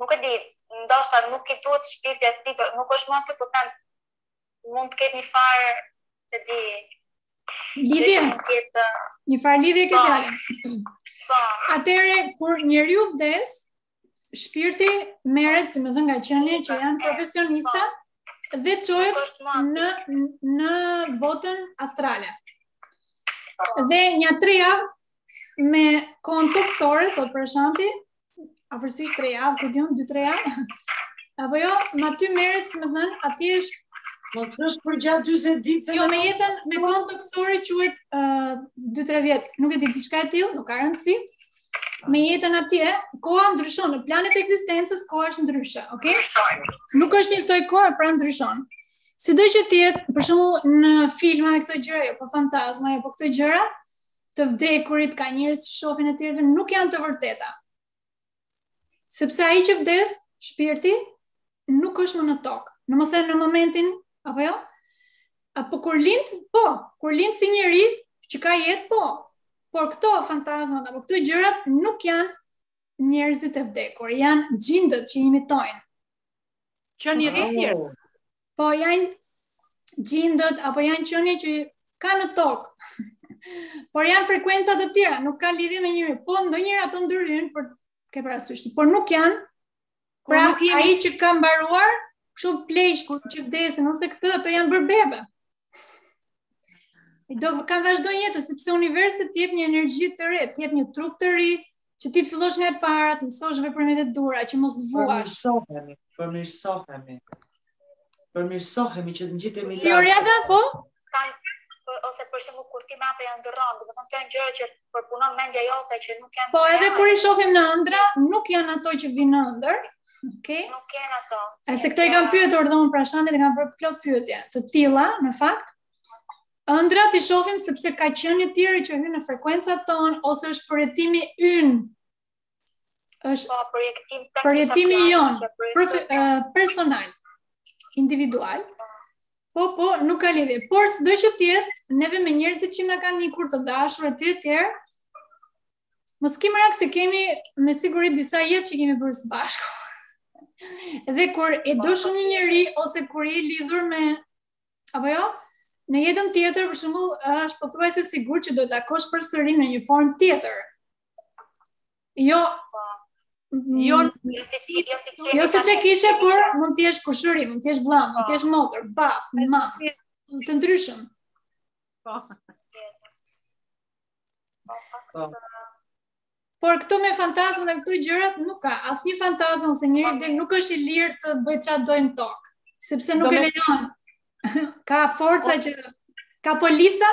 nuk e di, ndoshta nuk i duhet shpirti i tij, nuk është më aty, po them mund të ketë një farë të di lidhje të... një farë lidhje këto po. janë. Po. Atëherë kur njeriu vdes, shpirti merret, si me thënë nga qenie që janë po. profesionista dhe çohet në në botën astrale. Dhe një tre javë me kohën tokësore, thotë Prashanti, afërsisht 3 javë, ku di unë 2-3 javë. Apo jo, aty merret, si me thënë, aty është Po të është përgjatë 20 ditë Jo, me jetën, me kohën tokësore quhet 2-3 vjet, nuk e di diçka e tillë, nuk ka rëndësi. Me jetën atje, koha ndryshon, në planet e ekzistencës, koha është ndryshe, oke? Nuk është njësoj koha, pra ndryshon. Sido që të jetë, për shembull në filma e këto gjëra, jo, po fantazma, jo, po këto gjëra, të vdekurit, ka njerëz që shohin e tjera nuk janë të vërteta. Sepse ai që vdes, shpirti nuk është më në tokë. Domethënë në momentin, apo jo? Apo kur lind, po, kur lind si njeri që ka jetë, po. Por këto fantazmat apo këto gjërat nuk janë njerëzit e vdekur, janë xhindet që i imitojnë. Qenie të tjera. Po janë xhindet, apo janë qenie që ka në tokë. por janë frekuenca të tjera, nuk kanë lidhje me njeriun. Po ndonjëherë ato ndërhyjnë, po e ke parasysh ti, por nuk janë, pra nuk jemi... ai që ka mbaruar, kështu pleqtë që vdesin, ose këtë, ato janë bërë bebe. Do ta vazhdojë jetën sepse universi të jep një energji të re, të jep një trup të ri, që ti të fillosh nga e para, të mësosh veprimet e duhura, që mos të vuash. Përmirësohemi, përmirësohemi. Përmirësohemi që të ngjitemi lart. Si Oriada, po? Kan ose për shembull kur ti më hape ëndrrën, do të thonë janë gjëra që përpunon mendja jote që nuk janë Po edhe kur i shohim në ëndrra, nuk janë ato që vinë në ëndërr. Okej. Nuk janë ato. Se këto i kanë pyetur domethënë pra shandit e kanë bërë plot pyetje të tilla në fakt. Ëndrrat i shohim sepse ka qenie të tjera që hyjnë në frekuencat tona ose është përjetimi ynë është po, projektim përjetimi jonë personal individual po po nuk ka lidhje por sido që të jetë neve me njerëzit që na kanë ikur të dashur etj etj mos ki merak se kemi me siguri disa jetë që kemi bërë së bashku dhe kur e do shumë një njeri ose kur je lidhur me apo jo në jetën tjetër për shembull është pothuajse e sigurt që do ta takosh përsëri në një formë tjetër Jo, Jo, jo se ti, jo se ti. Jo siç e kishe, por mund të jesh kushëri, mund të jesh vëlla, mund të jesh motër, bab, ma. Të ndryshëm. Po. Po. Por këtu me fantazmën dhe këto gjërat nuk ka. Asnjë fantazmë ose njeri nuk është i lirë të bëjë ça të dojë në tokë, sepse nuk e lejon. ka forca që ka polica?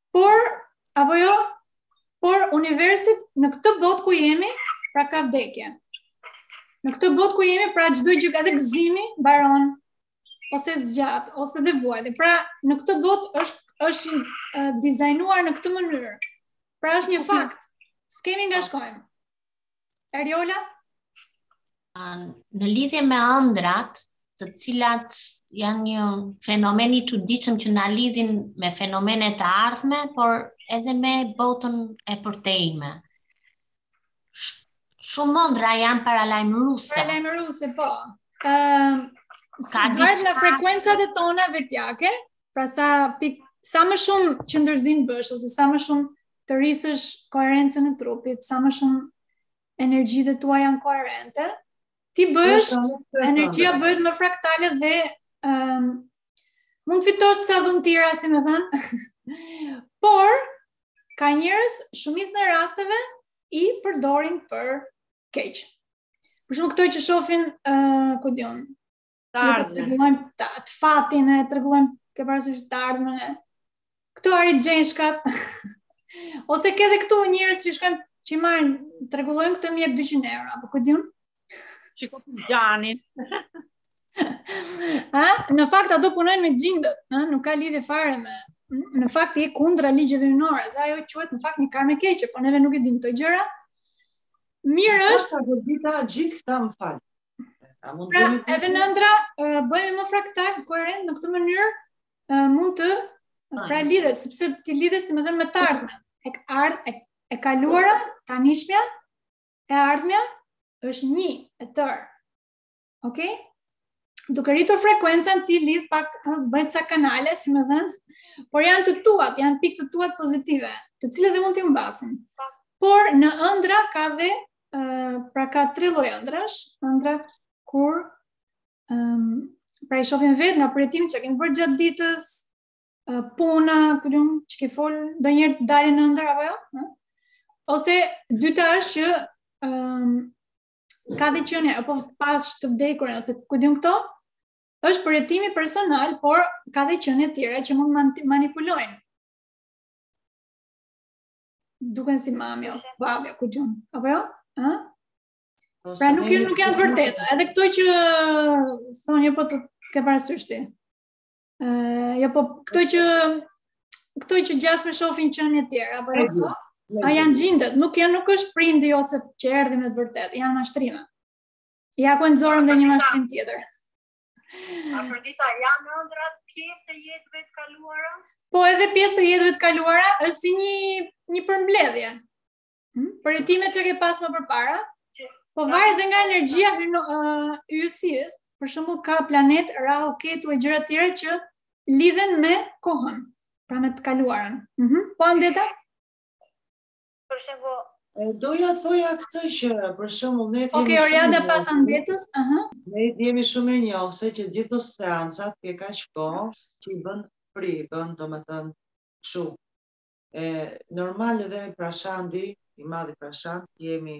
Por, apo jo, por universi në këtë botë ku jemi, pra ka vdekje. Në këtë botë ku jemi, pra çdo gjë ka dhe gëzimi, mbaron, ose zgjat, ose dhe vuajtja. Pra, në këtë botë është, është uh, dizajnuar në këtë mënyrë. Pra është një fakt, s'kemi nga shkojmë. Eriola? Në lidhje me ëndrrat, të cilat janë një fenomen i çuditshëm që na lidhin me fenomene të ardhme, por edhe me botën e përtejme. Shumë ëndrra janë paralajmëruese. Paralajmëruese, po. Ëm, ka diçka nga frekuencat tona vetjake, pra sa pik sa më shumë qendërzim bësh ose sa më shumë të rrisësh koherencën e trupit, sa më shumë energjitë tua janë koherente, ti bëhesh, energjia bëhet më fraktale dhe um, mund të fitosh sa dhuntira, si me thënë, por, ka njerëz shumicën e rasteve i përdorin për keq. Për shumë këto që shofin, uh, ku di unë, Të ardhme. Të regullojmë të, të fatin e të regullojmë ke parasysh të ardhmen e... Këto arixheshkat. Ose ke dhe këtu njerëz që shkojnë që i marrin të rregullojnë këto 1200 euro, apo ku di unë? Shikoj ti gjënë. A, në fakt ato punojnë me xhindet, a, nuk ka lidhje fare me... Në fakt janë kundra ligjeve hyjnore, dhe ajo quhet në fakt një karmë e keqe, po neve nuk e dimë këto gjëra. Mirë është... Po, gjitha gjithë këta më fal. A mund pra, të edhe në ëndra bëhemi më fraktal, koherent në këtë mënyrë mund të pra lidhet sepse ti lidhesh si me thënë me të ardhmen. E ardh e, e kaluara, tanishmja, e ardhmja është një e tërë. Ok? Duke rritur frekuencën ti lidh pak bën ca kanale, si me thënë, por janë të tuat, janë pikë të tuat pozitive, të cilat dhe mund t'i humbasin. Por në ëndra ka dhe pra ka tre lloj ëndrrash, ëndra kur um, pra i shohim vetë nga përjetimet që kemi bërë gjatë ditës, uh, puna, ku di unë, që ke fol ndonjëherë dalin në ëndër apo jo? Ë? Ose dyta është që um, ka dhe qenie, apo pas të vdekurën, ose ku di unë këto, është përjetimi personal, por ka dhe qenie të tjera që mund manipulojnë. Duken si mamja, babja, ku di unë. Apo jo? Ë? Po, pra nuk janë nuk janë të vërteta. Edhe këto që thonë jo po të ke parasysh ti. Ë, jo po këto që këto që gjasme shofin qenie të tjera, apo jo? A janë xhindet, nuk janë nuk është prindi ose që erdhi me të vërtetë, janë mashtrime. Ja ku e nxorëm dhe një mashtrim tjetër. Afërdita, janë ëndrat pjesë të jetëve të kaluara? Po edhe pjesë të jetëve të kaluara është si një një përmbledhje. Hmm? Përjetimet që ke pas më përpara, po varet edhe nga energjia e uh, yjësisë. Për shembull ka planet Rahu, Ketu e gjëra të tjera që lidhen me kohën, pra me të kaluarën. Mhm. Mm po andeta? Për shembull, Doja të thoja këtë që për shembull ne jemi okay, shumë. Okej, pas anketës, ëh. Ne jemi shumë mirënjohëse që gjithë këto seancat e kaq kohë që i bën fri, bën domethënë kështu. E normal edhe Prashandi, i madhi Prashand, jemi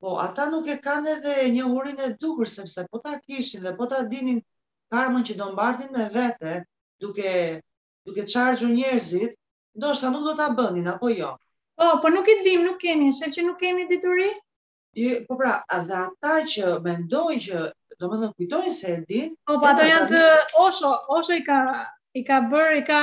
Po ata nuk e kanë edhe njohurinë e duhur sepse po ta kishin dhe po ta dinin karmën që do mbartin me vete duke, duke çarxhur njerëzit, ndoshta nuk do ta bënin apo jo. Po, po nuk e dim, nuk kemi, sheh që nuk kemi dituri. I, po pra, dhe ata që mendojnë që domethënë kujtojnë se e din. Po, po, ato janë të osho, osho i ka, i ka bërë, i ka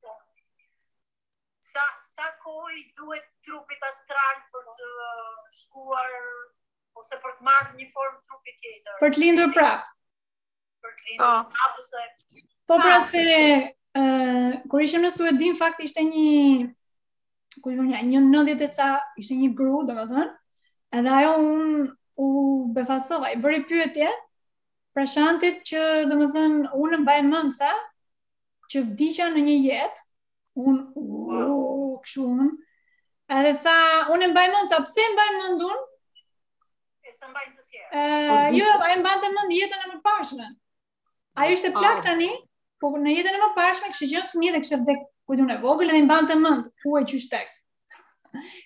Po. Sa, sa kohë i duhet trupit astral për të shkuar ose për të marrë një formë trupi tjetër? Për të lindur prapë. Për të lindur oh. prapë ose... Po pra se, uh, kur ishim në Suedi, fakt ishte një... Kur një, një nëntëdhjetë e ca, ishte një grua, domethënë, edhe ajo unë u befasova, i bëri pyetje Prashantit që, domethënë, unë mbaj mend, tha, që vdiqa në një jetë, unë, uuu, kështu unë, edhe tha, unë e mbaj mend, tha, pse e mbaj mend unë? E s'e mbajnë të tjerët. Uh, jo, ajo e mbante mend jetën e mëparshme. Ajo ishte plakë tani, po në jetën e mëparshme kishte qenë fëmijë dhe kishte vdekur, kupton, e vogël edhe i mbante mend, ku e qysh tek.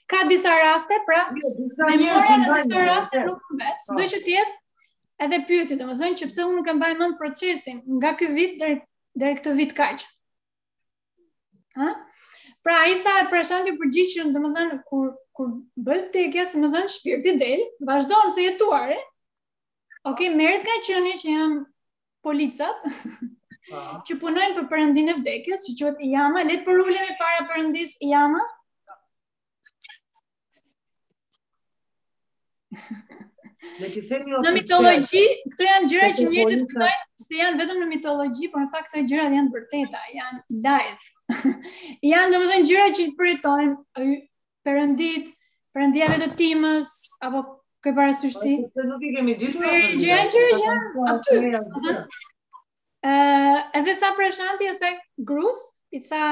Ka disa raste, pra, jo, me mora në disa raste nuk mbetet, sido që të jetë edhe pyeti, domethënë që pse unë nuk e mbaj mend procesin nga ky vit deri, deri këtë vit kaq. Ha? Pra, i dha Prashanti përgjigjen, domethënë, kur, kur bëhet vdekja, si me thënë, shpirti del, vazhdon së jetuari, ok, merret nga qenie që janë policat që punojnë për perëndinë e vdekjes, që quhet Jama, le të përulemi para perëndisë Jama. Ne t'i themi Në mitologji, këto janë gjëra që njerëzit kujtojnë se janë vetëm në mitologji, por në fakt këto gjëra janë të vërteta, janë live. janë domethënë gjëra që përjetojmë perënditë, perëndia vetëtimës apo e ke parasysh ti? Po nuk i kemi ditur atë. Gjë gjë gjë. Aty. Ë, edhe tha Prashanti asaj gruas, i tha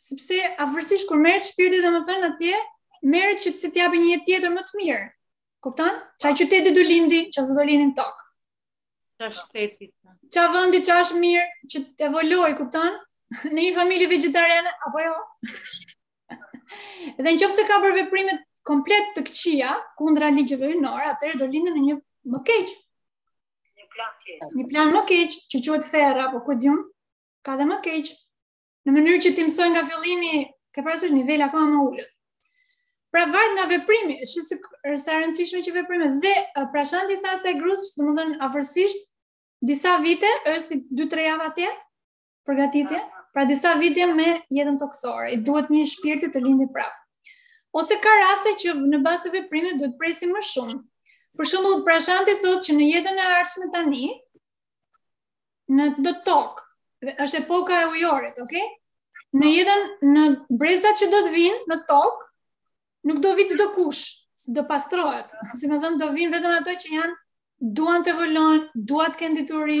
sepse afërsisht kur merret shpirti domethënë atje, merret që të, si, t'i japë një jetë tjetër më të mirë. Kupton? Ça qyteti do lindë, ça do lindin tok. Ça shteti. Ça vendi që është mirë që të evoluojë, kupton? Në një familje vegetariane apo jo? Dhe në qoftë se ka bërë veprimet komplet të këqija, kundra ligjeve hyjnore, atëherë do lindë në një më keq. Një plan tjetër. Një plan më keq, që quhet ferr apo ku di unë, ka dhe më keq. Në mënyrë që të mësojë nga fillimi, ke parasysh niveli akoma më i ulët. Pra varet nga veprimi, prandaj se është e rëndësishme që veprimi dhe Prashanti i tha asaj gruas, domethënë afërsisht disa vite, është si 2-3 javë atje, përgatitje, pra disa vite me jetën tokësore, i duhet një shpirti të lindë prapë. Ose ka raste që në bazë të veprimeve duhet presim më shumë. Për shembull, Prashanti thotë që në jetën e ardhshme tani në do tokë, është epoka e ujorit, ok? Në jetën në brezat që do të vijnë në tokë, nuk do vijë çdokush, do pastrohet. Si me thënë, do vijnë vetëm ato që janë duan të evoluojnë, duan të kenë dituri,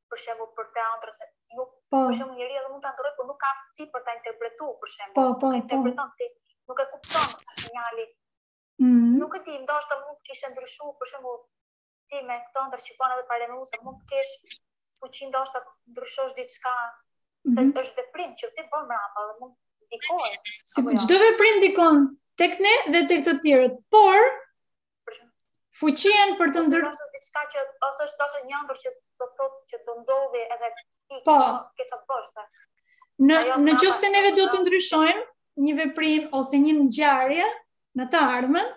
për shembull për të ëndërr ose nuk po. për shembull njeri edhe mund ta ëndërrojë por nuk ka aftësi për ta interpretuar për shembull po, po, nuk po. interpreton po. ti nuk e kupton sinjalin mm. nuk e di ndoshta mund të kishe ndryshuar për shembull ti me këto ëndrra që bën edhe para më ose mund të kesh fuqi ndoshta ndryshosh diçka mm. se mhm. është veprim që ti bën mbrapa dhe mund të ndikojë si jo? çdo veprim ndikon tek ne dhe tek të tjerët por Fuqinë për të ëndër ose është diçka që ose është ose një ëndërr që do të thotë që do ndodhë edhe ti s'ke çfarë bësh ta. Në në qoftë se neve do të ndryshojmë një veprim ose një ngjarje në të ardhmen,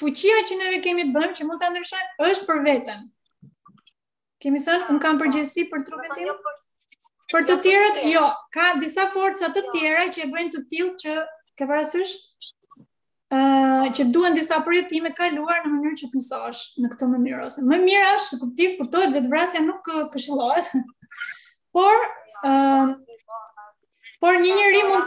fuqia që neve kemi të bëjmë që mund ta ndryshojmë është për veten. Kemi thënë, unë kam përgjegjësi për trupin tim? Për të tjerët, jo, ka disa forca të tjera që e bëjnë të tillë që ke parasysh që duhen disa përjetime kaluar në mënyrë që të mësosh në këtë mënyrë ose më mirë është të kuptohet vetëvrasja nuk këshillohet. Por ë por një njeri mund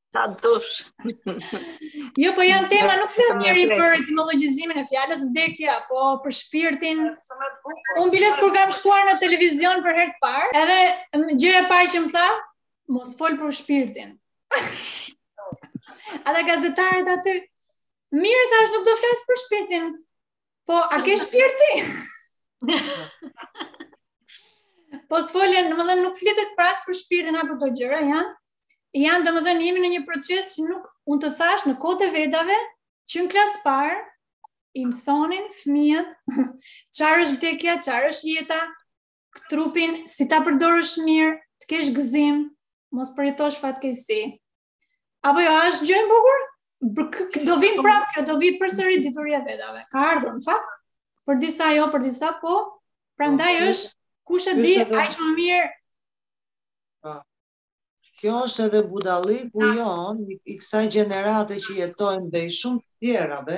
Ta dush. jo, po janë tema, nuk flet njeri për etimologjizimin e fjalës vdekja, po për shpirtin. Unë biles kur kam shkuar në televizion për herë të parë, edhe gjëja e parë që më tha, mos fol për shpirtin. Ata gazetarët aty, mirë thashë nuk do flas për shpirtin, Po, a ke shpirt ti? po, s'folën, domethënë nuk flitet pras për shpirtin apo këto gjëra, ja? Janë, domethënë jemi në një proces që nuk, unë të thashë, në kohët e vedave, që në klasë të parë, i mësonin fëmijët çfarë është vdekja, çfarë është jeta, trupin si ta përdorësh mirë, të kesh gëzim, mos përjetosh fatkeqësi. Apo jo, është gjë e bukur? Do vijë po. prapë, kjo do vijë përsëri dituria e vedave. Ka ardhur në fakt, për disa jo, për disa po. Prandaj po, është kush e di, aq më mirë. Po. Kjo është edhe budallallëku jonë i kësaj gjenerate që jetojmë dhe i shumë të tjerave,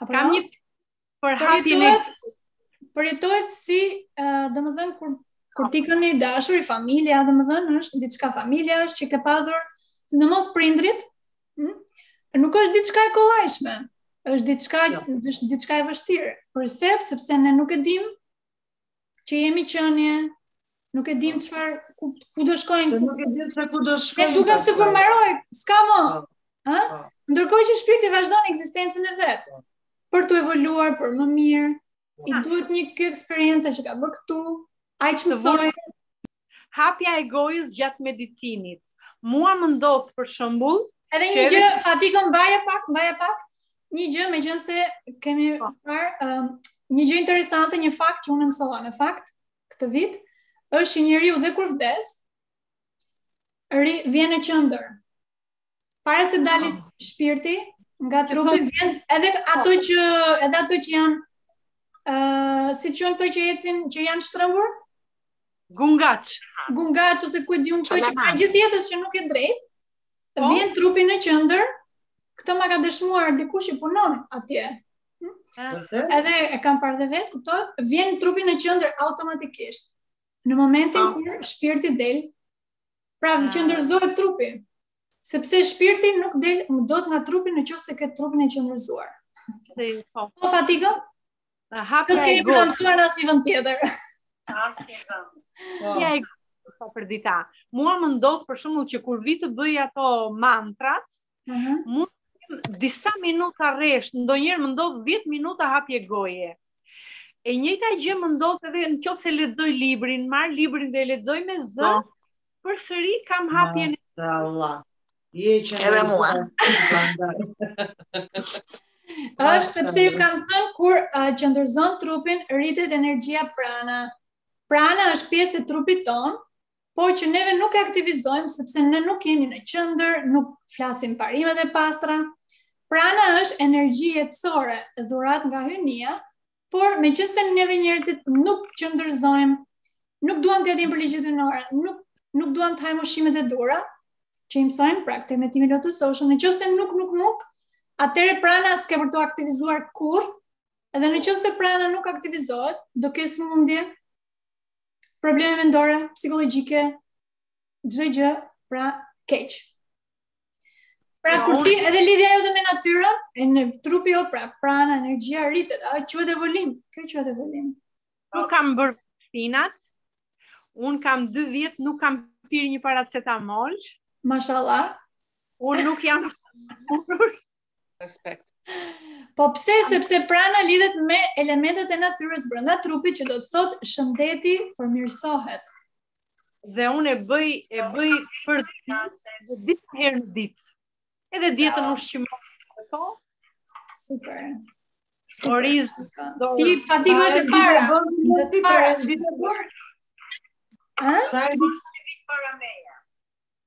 Apo kam jo? një për hapjen e përjetohet si, uh, domethënë kur kur ti ke një dashuri familja, domethënë është diçka familja është që ke pasur sidomos prindërit, hm? nuk është diçka e kollajshme. Është diçka, jo. është diçka e vështirë. Përse? Sepse ne nuk e dimë që jemi qenie, nuk e dim po. çfarë ku, ku do shkojmë. Se nuk e dim se ku do shkojmë. Na duket se kur mbaroi, s'ka më. Po. Ë? Po. Ndërkohë që shpirti vazhdon ekzistencën e vet. Për t'u evoluar për më mirë, i duhet një kjo eksperiencë që ka bërë këtu, ai që mësoi Hapja e gojës gjatë meditimit. Mua më ndodh për shembull, Edhe një gjë, Fatjon mbaje pak, mbaje pak. Një gjë, meqenëse kemi po. parë, um, një gjë interesante, një fakt që unë mësova në fakt, këtë vit, është që njeriu dhe kur vdes, rri, vjen në qendër. Para se të dali po. shpirti nga trupi vjen edhe ato po. që edhe ato që janë ë uh, si i thonë këto që ecin që janë shtrembër? Gungaç. Gungaç ose ku di unë këto që kanë gjithë jetën që nuk ecin drejt. Po? Vjen trupi në qendër. Këtë ma ka dëshmuar dikush që punon atje. Hm? Edhe e kam parë dhe vetë, kuptoj, vjen trupi në qendër automatikisht. Në momentin kur shpirti del, Pra, qendërzohet trupi. Sepse shpirti nuk del më dot nga trupi në qoftë se s'e ke trupin e qendërzuar. Po, po Fatjon? Hapja e gojës. Nuk kemi në asnjë vend tjetër. Asnjë vend. Po. Ja i gërë, po për dita. Mua më ndodh për shembull që kur vij të bëj ato mantrat, Mhm. Mund disa minuta rresht, ndonjëherë më ndodh 10 minuta hapje goje. E njëjta gjë më ndodh edhe në qoftë se lexoj librin, marr librin dhe e lexoj me zë, po. përsëri kam hapjen e Allah. Njëjtë edhe mua. Është sepse ju kam thënë kur uh, qendërzon trupin, rritet energjia prana. Prana është pjesë e trupit tonë, por që neve nuk e aktivizojmë sepse ne nuk jemi në qendër, nuk flasim parimet e pastra. Prana është energji jetësore, dhuratë nga hyjnia, por meqenëse neve njerëzit nuk qendërzojmë, nuk duam të jetojmë për ligjet hyjnore, nuk nuk duam të hajmë ushqimet e duhura, që i mësojmë pra te meditimi Lotus Soul, në qoftë se nuk nuk nuk, atëherë prana s'ka për t'u aktivizuar kurrë, Edhe në qoftë se prana nuk aktivizohet, do kesh sëmundje probleme mendore, psikologjike, çdo gjë, pra keq. Pra kur ti edhe lidhja jote me natyrën, edhe trupi jot pra prana, energjia rritet, a quhet evoluim? Kjo quhet evoluim. Nuk kam bërë inat. Unë kam 2 vjet nuk kam pirë një paracetamol. Mashallah. Unë nuk jam Respekt. Po pse sepse prana lidhet me elementet e natyrës brenda trupit që do të thotë shëndeti përmirësohet. Dhe unë e bëj e bëj për ditë dy herë në ditë. Edhe dietën ja. ushqimore. Po. Super. Oriz. Ti pate më shumë para. Në ditë para. Sa e di ti para meje.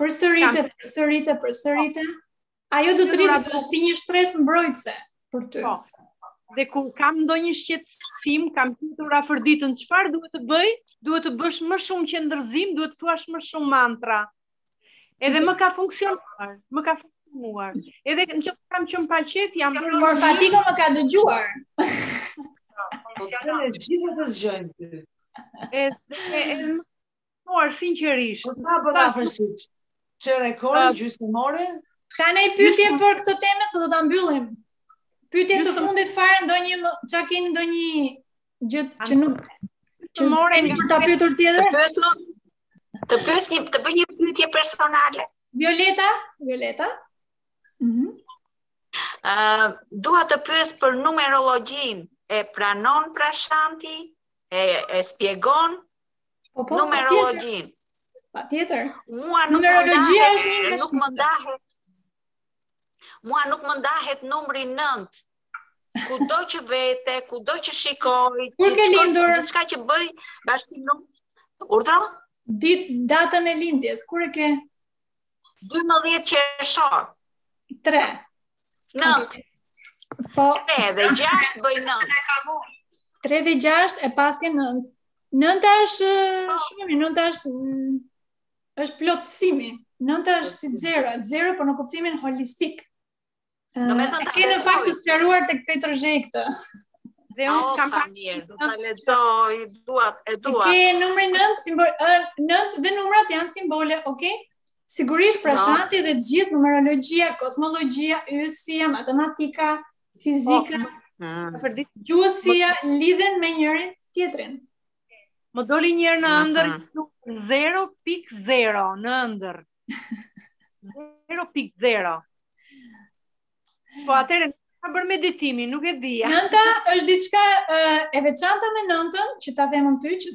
Përsërite, përsërite, përsërite. Ajo do të rrijë si një shtresë mbrojtëse për ty. Po. Dhe kur kam ndonjë shqetësim, kam pyetur Afërditën, çfarë duhet të bëj? Duhet të bësh më shumë qendërzim, duhet të thuash më shumë mantra. Edhe më ka funksionuar, më ka funksionuar. Edhe në që kam qenë pa qejf, jam për... Por faktikisht më ka dëgjuar. Funksionuar, gjithë të zgjënë. Edhe, edhe, Por sinqerisht, po ta bëna afërsisht. Ç'rekord uh, gjysmë ore? Ka ndonjë pyetje për këtë temë se do ta mbyllim. Pyetje të fundit fare ndonjë çka keni ndonjë gjë që nuk që morën për ta pyetur tjetër? Të pyes një të bëj një pyetje personale. Violeta, Violeta. Mhm. Mm uh, dua të pyes për numerologjinë. E pranon Prashanti? E e shpjegon Po po, numerologjinë. Patjetër. Mua nuk numerologjia është një nga nuk më ndahet. Mua nuk më ndahet numri 9. Kudo që vete, kudo që shikoj, kur ke lindur, çka që bëj, bashkim nuk. Urdhëro? Dit datën e lindjes, kur e ke? 12 qershor. 3. Nëntë. Po. Tre dhe gjashtë bëjnë nëntë. Tre dhe gjashtë e paske nëntë. Nënta është po. shumë, nënta është mm, është plotësimi. Nënta është si zero, zero po në kuptimin holistik. Do me thënë ke në fakt të sqaruar tek Petr Zhej këtë. Dhe unë oh, kam pak mirë, do ta lexoj, dua, e dua. Ke numrin 9, simbol 9 dhe numrat janë simbole, okay? Sigurisht Prashanti dhe gjithë numerologjia, kozmologjia, yjesia, matematika, fizika, po, mm. për ditë gjuhësia lidhen me njëri-tjetrin. Më doli një herë në ëndërr 0.0 në ëndërr. 0.0. Po atëherë ka bërë meditimi, nuk e di. Nënta është diçka e veçanta me nëntën, që ta them unë ty që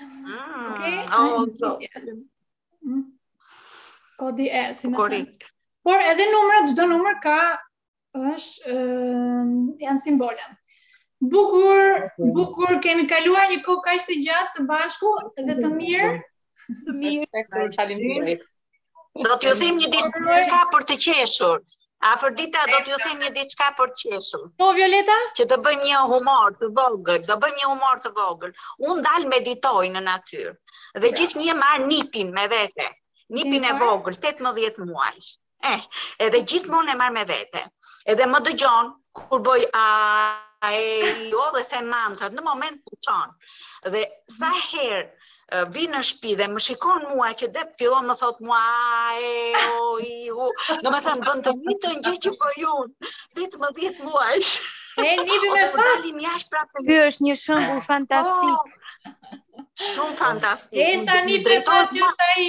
Ah, okay? Oh, so. Mm. Kodi e, si me thënë. Por edhe numrat, çdo numër ka, është, janë simbole. Bukur, bukur, kemi kaluar një kohë kaq të gjatë së bashku dhe të mirë. Të mirë, faleminderit. Do t'ju them një diçka për të qeshur. Afërdita do t'ju them një diçka për të qeshur. Po Violeta? Që të bëjmë një humor të vogël, do bëjmë një humor të vogël. Unë dal meditoj në natyrë dhe gjithnjë e marr nipin me vete. Nipin e vogël, 18 muaj. Eh, edhe gjithmonë e marr me vete. Edhe më dëgjon, kur bëj a e jo dhe them mantrat në moment ku çon. Dhe sa herë vij në shtëpi dhe më shikon mua që dhe fillon më thot mua e o i u domethënë bën të njëjtën gjë që bëj unë tetëmbëdhjetë muaj e një dhe me fakt kjo është një shembull po. fantastik shumë fantastik e sa një prefekt që është ai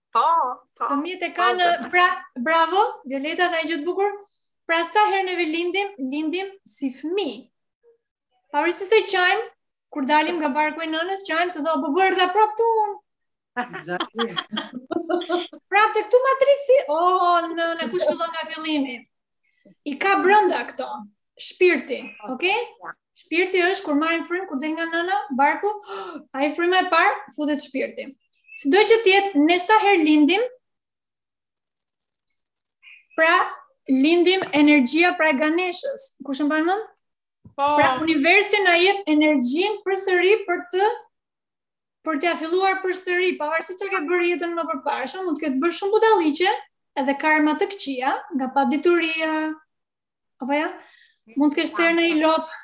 Po, po. Fëmijët e kanë po, pra, bravo, Violeta tha një gjë të bukur. Pra sa herë neve lindim, lindim si fëmijë. Pavarësisht se qajmë, kur dalim nga barku i nënës, qajmë se obobo erdha prapë tu. prapë tek tu matriksi. Oh, nëna, kush fillon nga fillimi? I ka brenda këto. shpirti, ok? Shpirti është kur marrim frymë, kur del nga nëna, barku, ai fryma e parë, futet shpirti. Sido që të jetë, ne sa herë lindim, pra lindim energjia pra e Ganeshës. Kush e mban mend? Po. Pra universi na jep energjinë përsëri për të për t'ia filluar përsëri, pavarësisht çka ke bërë jetën e mëparshme, mund të ketë bërë shumë budallëqe, edhe karma të këqija, nga padituria, Apo jo? Mund të kesh therë një lopë.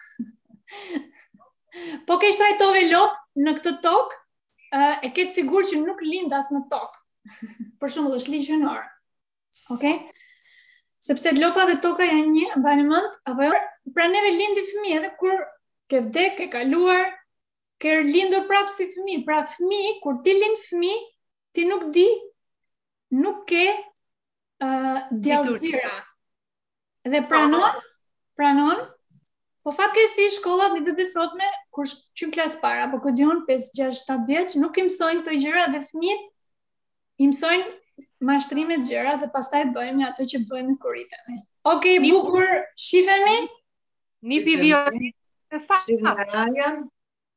po keqtrajtove lopë në këtë tokë, e ke të sigurt që nuk lind as në tokë. Për shembull është ligj i universit. Ok? Sepse lopa dhe toka janë një, mbani mend, apo jo? Pra neve lindim fëmijë edhe kur ke vdek, ke kaluar, ke lindur prapë si fëmijë. Pra fëmijë, kur ti lind fëmijë, ti nuk di, nuk ke uh, djallëzira. Dhe pranon, pranon, po fatkeqësisht shkollat e sotme, kur që në klasë të parë, po ku di unë 5, 6, 7 vjeç, nuk i mësojnë këto gjëra dhe fëmijët i mësojnë mashtrime, gjëra dhe pastaj bëjmë ne ato që bëjmë ne kur rritemi. Ok, bukur, shihemi? Një të vjo, të fatë.